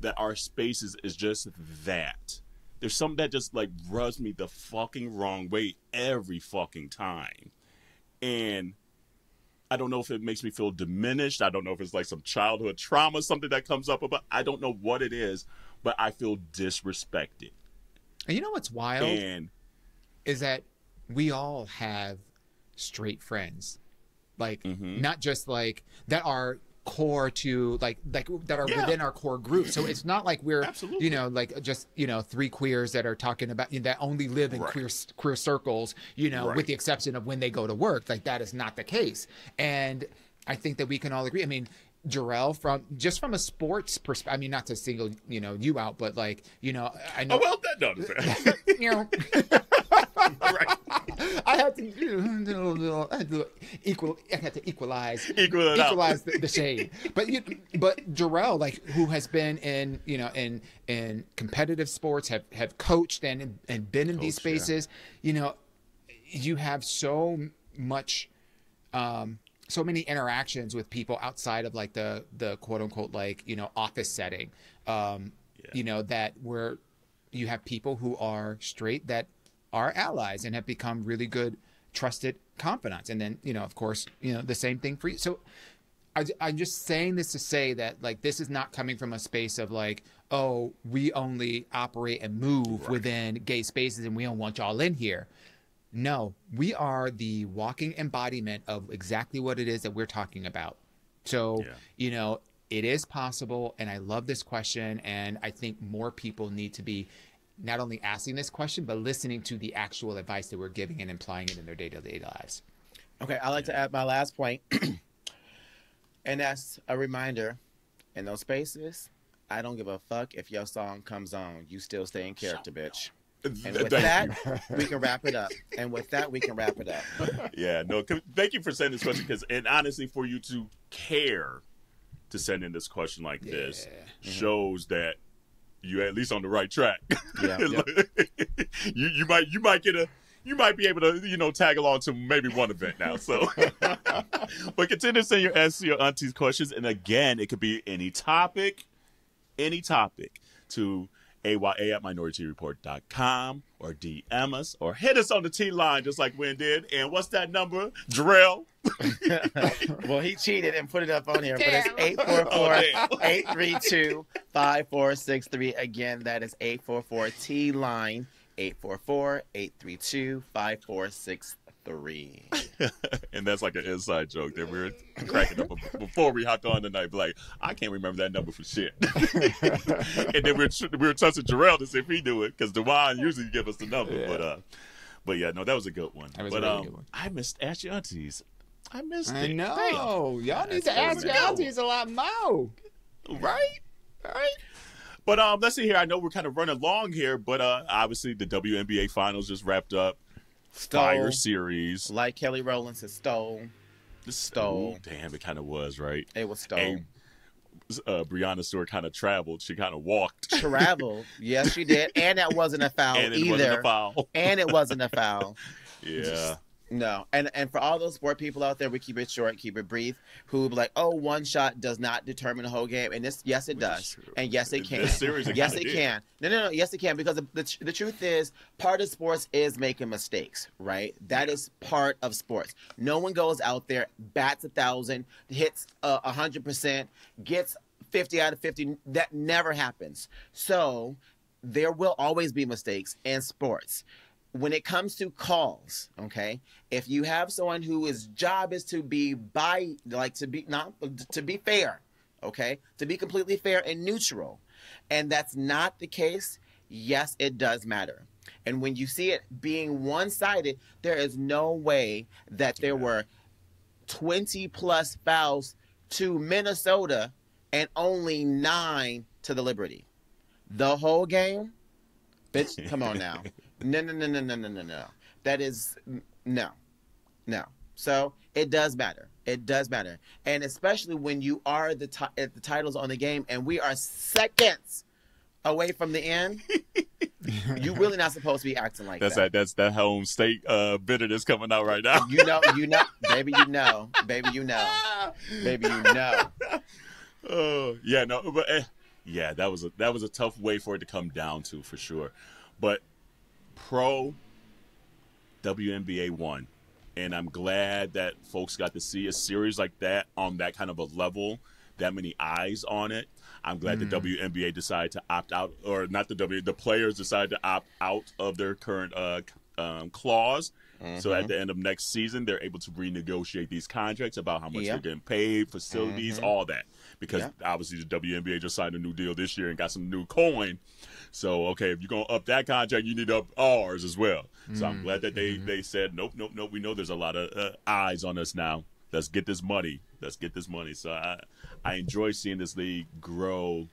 that our spaces is just that. There's something that just like rubs me the fucking wrong way every fucking time. And I don't know if it makes me feel diminished. I don't know if it's like some childhood trauma, something that comes up about. I don't know what it is, but I feel disrespected. and you know what's wild? And is that we all have straight friends like Mhm. not just like that are core to like like that are Yeah. within our core group so it's not like we're Absolutely. you know like just you know three queers that are talking about that only live in Right. queer queer circles you know Right. with the exception of when they go to work like that is not the case and i think that we can all agree i mean Jarrell, from just from a sports perspective, I mean, not to single you know you out, but like you know, I know oh well, that doesn't. you know, right. I had to do I had to equal. I had to equalize, Equal equalize the, the shade. But you, but Jarrell, like who has been in you know in in competitive sports, have have coached and and been in these Coached, yeah. spaces. You know, you have so much. Um, so many interactions with people outside of like the the quote unquote like you know office setting um Yeah. you know that where you have people who are straight that are allies and have become really good trusted confidants. And then you know of course you know the same thing for you. So I, i'm just saying this to say that like this is not coming from a space of like oh we only operate and move within gay spaces and we don't want y'all in here. No we are the walking embodiment of exactly what it is that we're talking about. So Yeah. you know it is possible and i love this question and i think more people need to be not only asking this question but listening to the actual advice that we're giving and implying it in their day-to-day lives Okay, I like to add my last point, and that's a reminder. In those spaces, I don't give a fuck if your song comes on. You still stay in character, bitch. And with Thank that, we can wrap it up. And with that, we can wrap it up. yeah, no. Thank you for sending this question because, and honestly, for you to care to send in this question like this mm-hmm. shows that you at least on the right track. Yeah. you you might you might get a you might be able to you know tag along to maybe one event now. So, but continue to send your ask your auntie's questions, and again, it could be any topic, any topic to AYA at minoriteaReport.com or DM us or hit us on the T line just like Gwen did. And what's that number? Jarrell. well, he cheated and put it up on here, but it's Damn. 844 832 5463. Again, that is 844 T line 844 832 5463. and that's like an inside joke that we were cracking up before we hopped on tonight. Be like, I can't remember that number for shit. and then we were, we were trusting Jarrell to see if he knew it because Dewan usually give us the number. Yeah. But uh, but yeah, no, that was a good one. That was a but really um, good one. I missed Ask Yo Aunteas. I missed i it. know y'all need That's to ask good. your aunties a lot more right? Right. But um, let's see here. I know we're kind of running long here, but uh, obviously the WNBA finals just wrapped up. Fire series. like Kelly Rowland said, stole. Stole. Ooh, damn, it kind of was right. It was stole. Hey, uh, Breanna Stewart kind of traveled. She kind of walked. Travel. Yes, she did. And that wasn't a foul and it either. wasn't a foul. And it wasn't a foul. Yeah. No, and and for all those sport people out there, we keep it short, keep it brief. Who be like, oh, one shot does not determine the whole game, and this, yes, it Which does, and yes, it In can. series, it yes, it did. can. No, no, no, yes, it can because the, the the truth is, part of sports is making mistakes, right? That is part of sports. No one goes out there, bats a thousand, hits a hundred percent, gets fifty out of fifty. That never happens. So there will always be mistakes in sports when it comes to calls, okay, if you have someone who his job is to be by like to be not to be fair, okay, to be completely fair and neutral, and that's not the case, yes, it does matter. And when you see it being one-sided, there is no way that there were 20 plus fouls to Minnesota and only 9 to the Liberty. The whole game? Bitch, come on now. No, no, no, no, no, no, no, no. That is no, no. So it does matter. It does matter, and especially when you are the ti- the titles on the game, and we are seconds away from the end. you really not supposed to be acting like That's that. that. That's that home state uh, bitterness coming out right now. You know, you know, baby, you know, baby, you know, baby, you know. Oh yeah, no, but eh, yeah, that was a that was a tough way for it to come down to for sure. But pro WNBA one. and I'm glad that folks got to see a series like that on that kind of a level, that many eyes on it. I'm glad the WNBA decided to opt out, or not the W, the players decided to opt out of their current uh, um, clause. So Mm-hmm. at the end of next season, they're able to renegotiate these contracts about how much Yeah. they're getting paid, facilities, all that. Because Yeah. obviously the WNBA just signed a new deal this year and got some new coin. So okay, if you're gonna up that contract, you need to up ours as well. So I'm glad that they they said nope, nope, nope. We know there's a lot of uh, eyes on us now. Let's get this money. Let's get this money. So I I enjoy seeing this league grow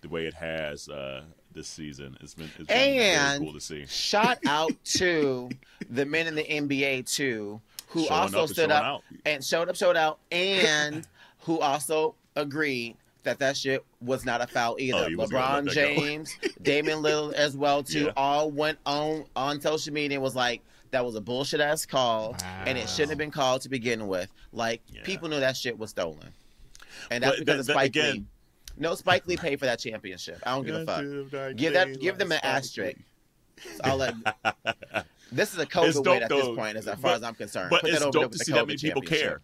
the way it has uh, this season. It's been, it's been very And cool to see. shout out to the men in the NBA too, who Showing also up stood up out. and showed up, showed out, and who also agreed that that shit was not a foul oh, either. Oh, he wasn't gonna LeBron let that go. James, Damian Lillard as well too, Yeah. all went on on social media and was like. That was a bullshit ass call, and it shouldn't have been called to begin with. Like Yeah. people knew that shit was stolen, and that's But because that- of that- Spike Lee. No, Spike Lee paid for that championship. I don't give a fuck. Give that- give them an asterisk. So I'll let. This is a COVID win at this point, as far But- as I'm concerned. But Put it's that over dope to see that many people care.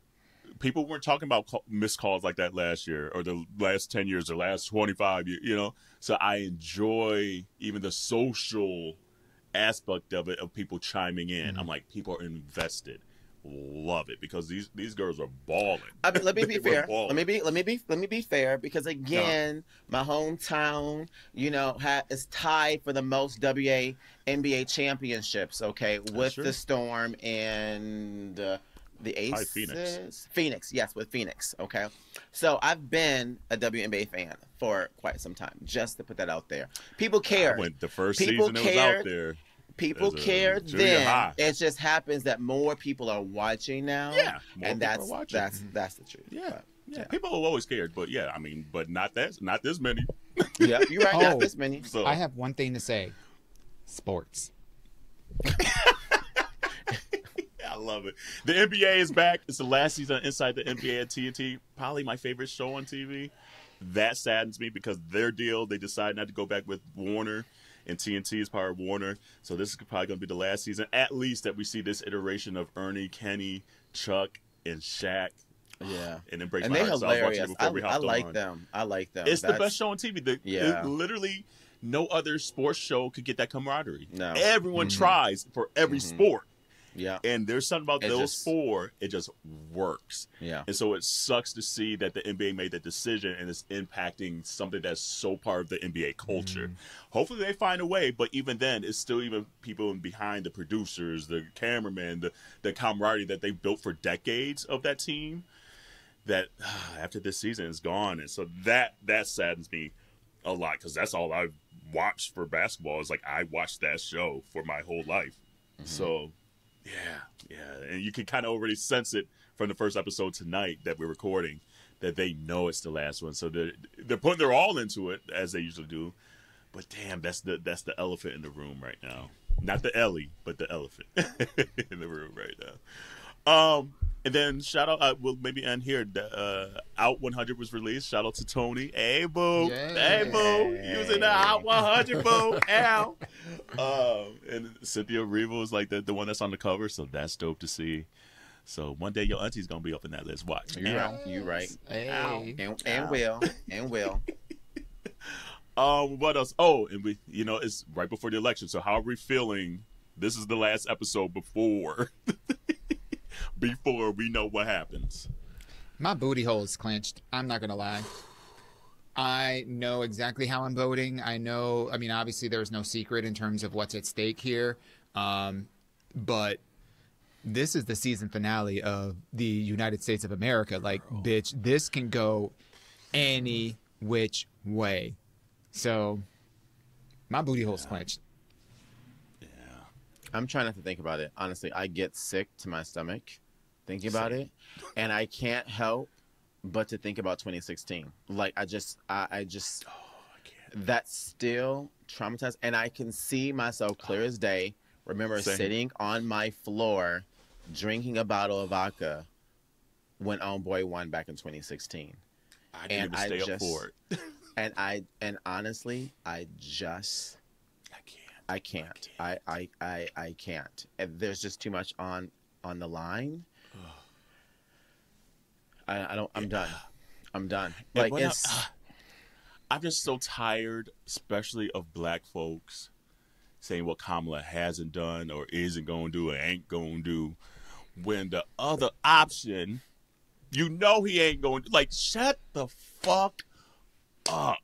People weren't talking about call, missed calls like that last year or the last 10 years or last 25 years, you know? So I enjoy even the social aspect of it of people chiming in. Mm-hmm. I'm like, people are invested. Love it because these these girls are balling. I mean, let me be fair. balling. Let me be let me be let me be fair because again, my hometown, you know, ha- is tied for the most WA NBA championships. Okay, with true. the Storm and uh, the Aces. Hi, Phoenix. Phoenix, yes, with Phoenix. Okay, so I've been a WNBA fan for quite some time. Just to put that out there, people care. I the first People season it was out there. people as a cared then. high. It just happens that more people are watching now. Yeah, more and people are that's watching. that's mm-hmm. that's the truth. Yeah. But, Yeah, people have always cared, but yeah, I mean, but not that, not this many. yeah, you're right. Oh. Not this many. So I have one thing to say. Sports. I love it. The NBA is back. It's the last season Inside the NBA at TNT. Probably my favorite show on TV. That saddens me because their deal, they decided not to go back with Warner, and TNT is part of Warner. So this is probably going to be the last season, at least, that we see this iteration of Ernie, Kenny, Chuck, and Shaq. Yeah. And it breaks And my heart. So I was watching it hilarious. before I, we I like on. them. I like them. It's the best show on TV. The, Yeah. it- literally, no other sports show could get that camaraderie. No. Everyone tries for every Mhm. sport. Yeah. And there's something about It those just- four, it just works. Yeah. And so it sucks to see that the NBA made that decision and it's impacting something that's so part of the NBA culture. Mm-hmm. Hopefully they find a way, but even then, it's still even people behind the producers, the cameraman, the, the camaraderie that they built for decades of that team that after this season is gone. And so that that saddens me a lot because that's all I've watched for basketball is like I watched that show for my whole life. So yeah, yeah, and you can kind of already sense it from the first episode tonight that we're recording that they know it's the last one. So they're they're putting their all into it as they usually do. But damn, that's the that's the elephant in the room right now. not the Ellie, but the elephant in the room right now. Um, and then shout out, uh, we'll maybe end here. The, Uh, Out 100 was released. Shout out to Tony. Hey, boo. Hey, boo. Using the Out 100, boo. Ow. Um, and Cynthia Erivo is like the, the one that's on the cover, so that's dope to see. So one day your auntie's gonna be up in that list. Watch. You're right. You're right. Hey. And, and will. And will. Um, what else? Oh, and we, you know, it's right before the election. So how are we feeling? This is the last episode before, before we know what happens. My booty hole is clenched. I'm not gonna lie. I know exactly how I'm voting. I know. I mean, obviously, there's no secret in terms of what's at stake here. Um, but this is the season finale of the United States of America. Like, bitch, this can go any which way. So, my booty hole's clenched. Yeah. I'm trying not to think about it. Honestly, I get sick to my stomach thinking about it, and I can't help but to think about 2016. Like I just, I, I just, oh, that's still traumatized, and I can see myself clear as day. Remember Same. sitting on my floor, drinking a bottle of vodka when On Boy won back in 2016. I didn't And I stay just- up for it. And I, and honestly, I just I can't. I can't. I, I, I, I can't. And there's just too much on on the line. I, I don't. I'm done. I'm done. Like when I- it's. I'm just so tired, especially of black folks saying what Kamala hasn't done or isn't going to do or ain't going to do, when the other option, you know he ain't going to. Like, shut the fuck up.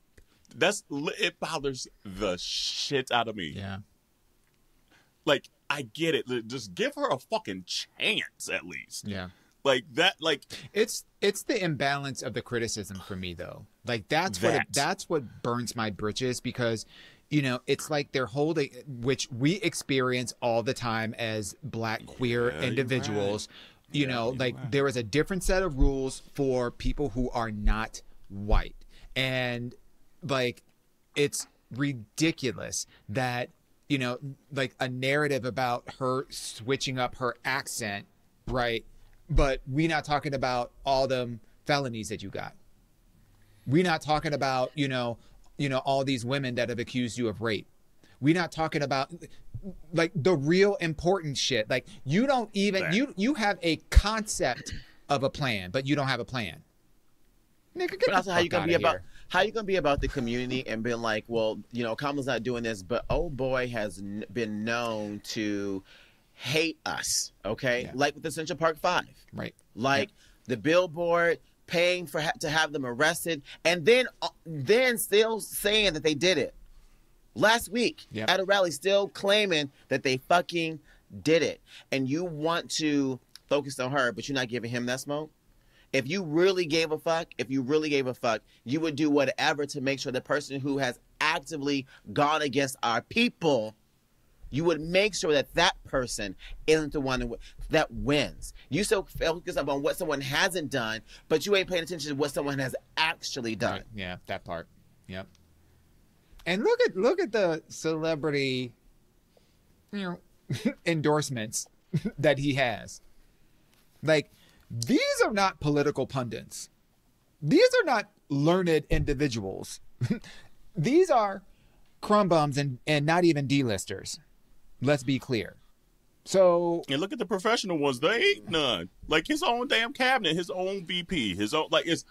That's it bothers the shit out of me. Yeah. Like, I get it. Just give her a fucking chance at least. Yeah. Like that. Like It's it's the imbalance of the criticism for me though. Like that's what it, that's what burns my britches because you know, it's like they're holding which we experience all the time as black queer Yeah, individuals. You Yeah, know, like right. there is a different set of rules for people who are not white. And like it's ridiculous that you know like a narrative about her switching up her accent right but we're not talking about all them felonies that you got We're not talking about you know you know all these women that have accused you of rape We're not talking about like the real important shit like you don't even you you have a concept of a plan but you don't have a plan Nigga, But the also, how you gonna be about? here. How you gonna be about the community and being like, well, you know, Kamala's not doing this, but oh boy has n- been known to hate us. Okay, Yeah. like with the Central Park Five. right like the billboard paying for ha- to have them arrested and then uh, then still saying that they did it last week at a rally still claiming that they fucking did it and you want to focus on her but you're not giving him that smoke if you really gave a fuck if you really gave a fuck you would do whatever to make sure the person who has actively gone against our people you would make sure that that person isn't the one that- that wins. You so focus up on what someone hasn't done, but you ain't paying attention to what someone has actually done. Right. Yeah, that part. Yep. And look at look at the celebrity, you know, endorsements that he has. Like these are not political pundits. These are not learned individuals. these are crumb bums and and not even D-listers. Let's be clear. So And look at the professional ones. They ain't none. Like his own damn cabinet, his own VP, his own like it's.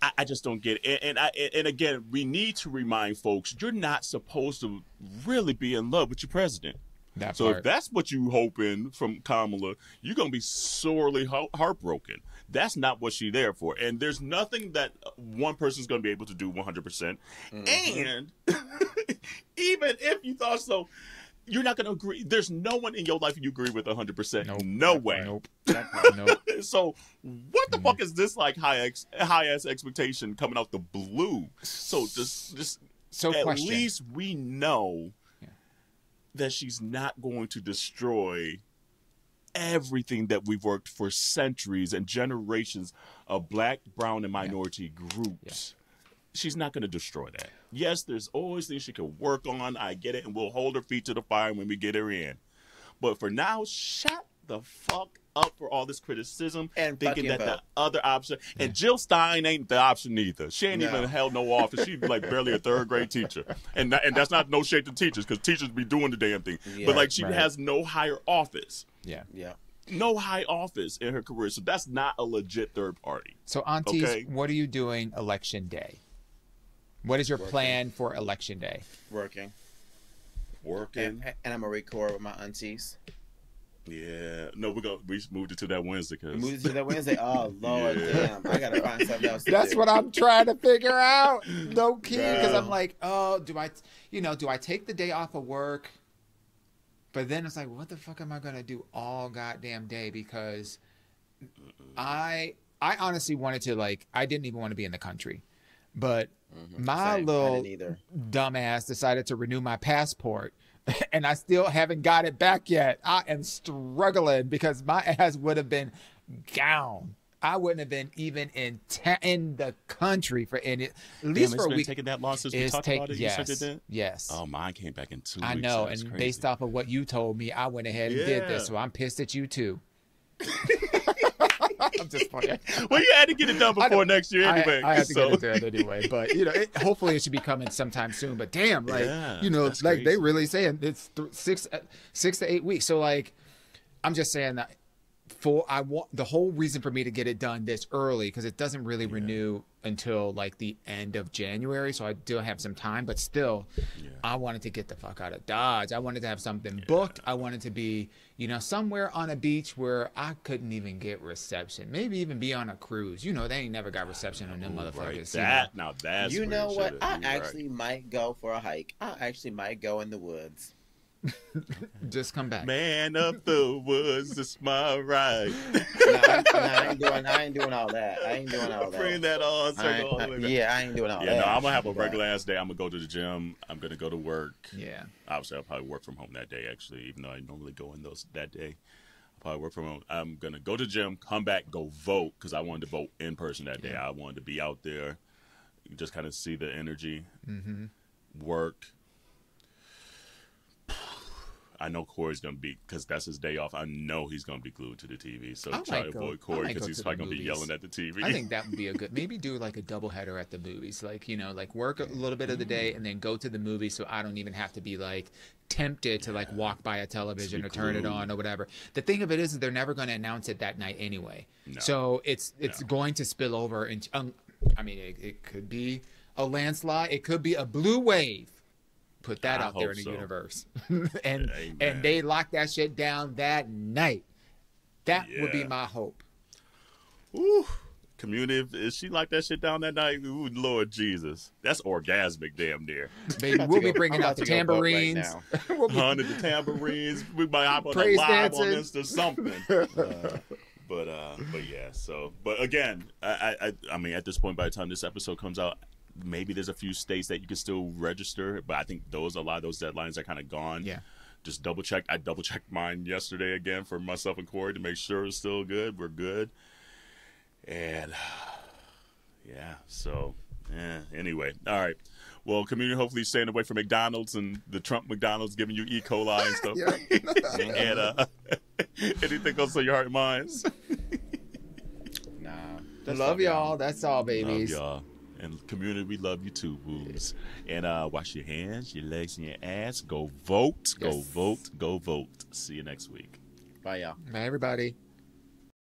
I, I just don't get it. And, and I and again, we need to remind folks you're not supposed to really be in love with your president. that So part. if that's what you hoping from Kamala, you're gonna be sorely heart- heartbroken. That's not what she's there for. And there's nothing that one person's gonna be able to do 100. percent mm-hmm. And even if you thought so, you're not gonna agree. There's no one in your life you agree with 100. percent Nope. No way. Nope. Nope. So what the mm-hmm. fuck is this like high ex high ass expectation coming out the blue? So just just So at question. least we know Yeah. that she's not going to destroy everything that we've worked for centuries and generations of black, brown, and minority groups. She's not going to destroy that. Yes, there's always things she can work on. I get it, and we'll hold her feet to the fire when we get her in. But for now, shut the fuck up for all this criticism And thinking that vote. the other option and Jill Stein ain't the option either. She ain't No. even held no office. She's like barely a third grade teacher, and that, and that's not no shade to teachers because teachers be doing the damn thing. Yeah, but like she right. has no higher office, Yeah. Yeah. no high office in her career, so that's not a legit third party. So, aunties, Okay. what are you doing election day? What is your Working. plan for election day? Working. Working, And, and I'm gonna record with my aunties. yeah. No, we're gonna we moved it to that Wednesday We because moved it to that Wednesday. Oh Lord, Yeah. damn! I gotta find something else. To That's do. what I'm trying to figure out. No key, because I'm like, oh, do I, you know, do I take the day off of work? But then it's like, what the fuck am I gonna do all goddamn day? Because I, I honestly wanted to like, I didn't even want to be in the country, but Mhm. my Same. Little dumbass decided to renew my passport. And I still haven't got it back yet. I am struggling because my ass would have been gone. I wouldn't have been even in ta- in the country for any at least it's for a been week. taking that long since we talked take about it. You yes, said it did? yes. Oh, mine came back in two I weeks. know, That's and crazy. based off of what you told me, I went ahead and did this. So I'm pissed at you too. I'm just playing. well, you had to get it done before next year anyway. I, I have to get it done anyway, but you know, it, hopefully it should be coming sometime soon. But damn, like Yeah, you know, like they really saying it's th- six uh, six to eight weeks. So like, I'm just saying that for I want the whole reason for me to get it done this early because it doesn't really renew until like the end of January. So I do have some time, but still, Yeah. I wanted to get the fuck out of Dodge. I wanted to have something booked. I wanted to be, you know, somewhere on a beach where I couldn't even get reception. Maybe even be on a cruise. You know, they ain't never got reception on them Ooh, motherfuckers. right. you know? That now that's you know what? I You're right. actually might go for a hike. I actually might go in the woods. Just come back. man of the woods it's my right. No, I, no, I ain't doing. I ain't doing all that. I ain't doing all that. Bring that on, I all ain't- the way back. yeah, I ain't doing all Yeah, that. no, I'm gonna have a regular ass day. I'm gonna go to the gym. I'm gonna go to work. Yeah. Obviously, I'll probably work from home that day. Actually, even though I normally go in those that day, I'll probably work from home. I'm gonna go to the gym, come back, go vote because I wanted to vote in person that day. I wanted to be out there, just kind of see the energy, Mm-hmm. work. I know Corey's gonna be because that's his day off. I know he's gonna be glued to the TV. So I try to go- avoid Corey because he's probably gonna be yelling at the TV. I think that would be a good. Maybe do like a double header at the movies, like you know, like work a little bit of the day and then go to the movie, so I don't even have to be like tempted to like walk by a television or turn it on or whatever. The thing of it is, they're never going to announce it that night anyway. No. So it's it's No. going to spill over into. Um, I mean, it, it could be a landslide. It could be a blue wave. Put that I out there hope in the so. universe, and Amen. and they lock that shit down that night. That would be my hope. Ooh, community, is she like that shit down that night? Ooh, Lord Jesus, that's orgasmic, damn near. Baby, we'll be bringing out the about to go vote right tambourines. we'll be Hundred the tambourines. We might hop on a Praise live on dancing. Insta something. Uh, but uh, but yeah. So, but again, I, I I I mean, at this point, by the time this episode comes out. Maybe there's a few states that you can still register, but I think those a lot of those deadlines are kind of gone. Yeah. just double check. I double checked mine yesterday again for myself and Corey to make sure it's still good. We're good. And yeah, so yeah. Anyway, all right. Well, community, hopefully staying away from McDonald's and the Trump McDonald's giving you E. coli and stuff. Yeah. and uh, anything else on your heart and minds? Nah. I love y'all. That's all, babies. Love y'all. And community, we love you too, boos. And uh, wash your hands, your legs, and your ass. Go vote. Go Yes. vote. Go vote. See you next week. Bye, y'all. Bye, everybody.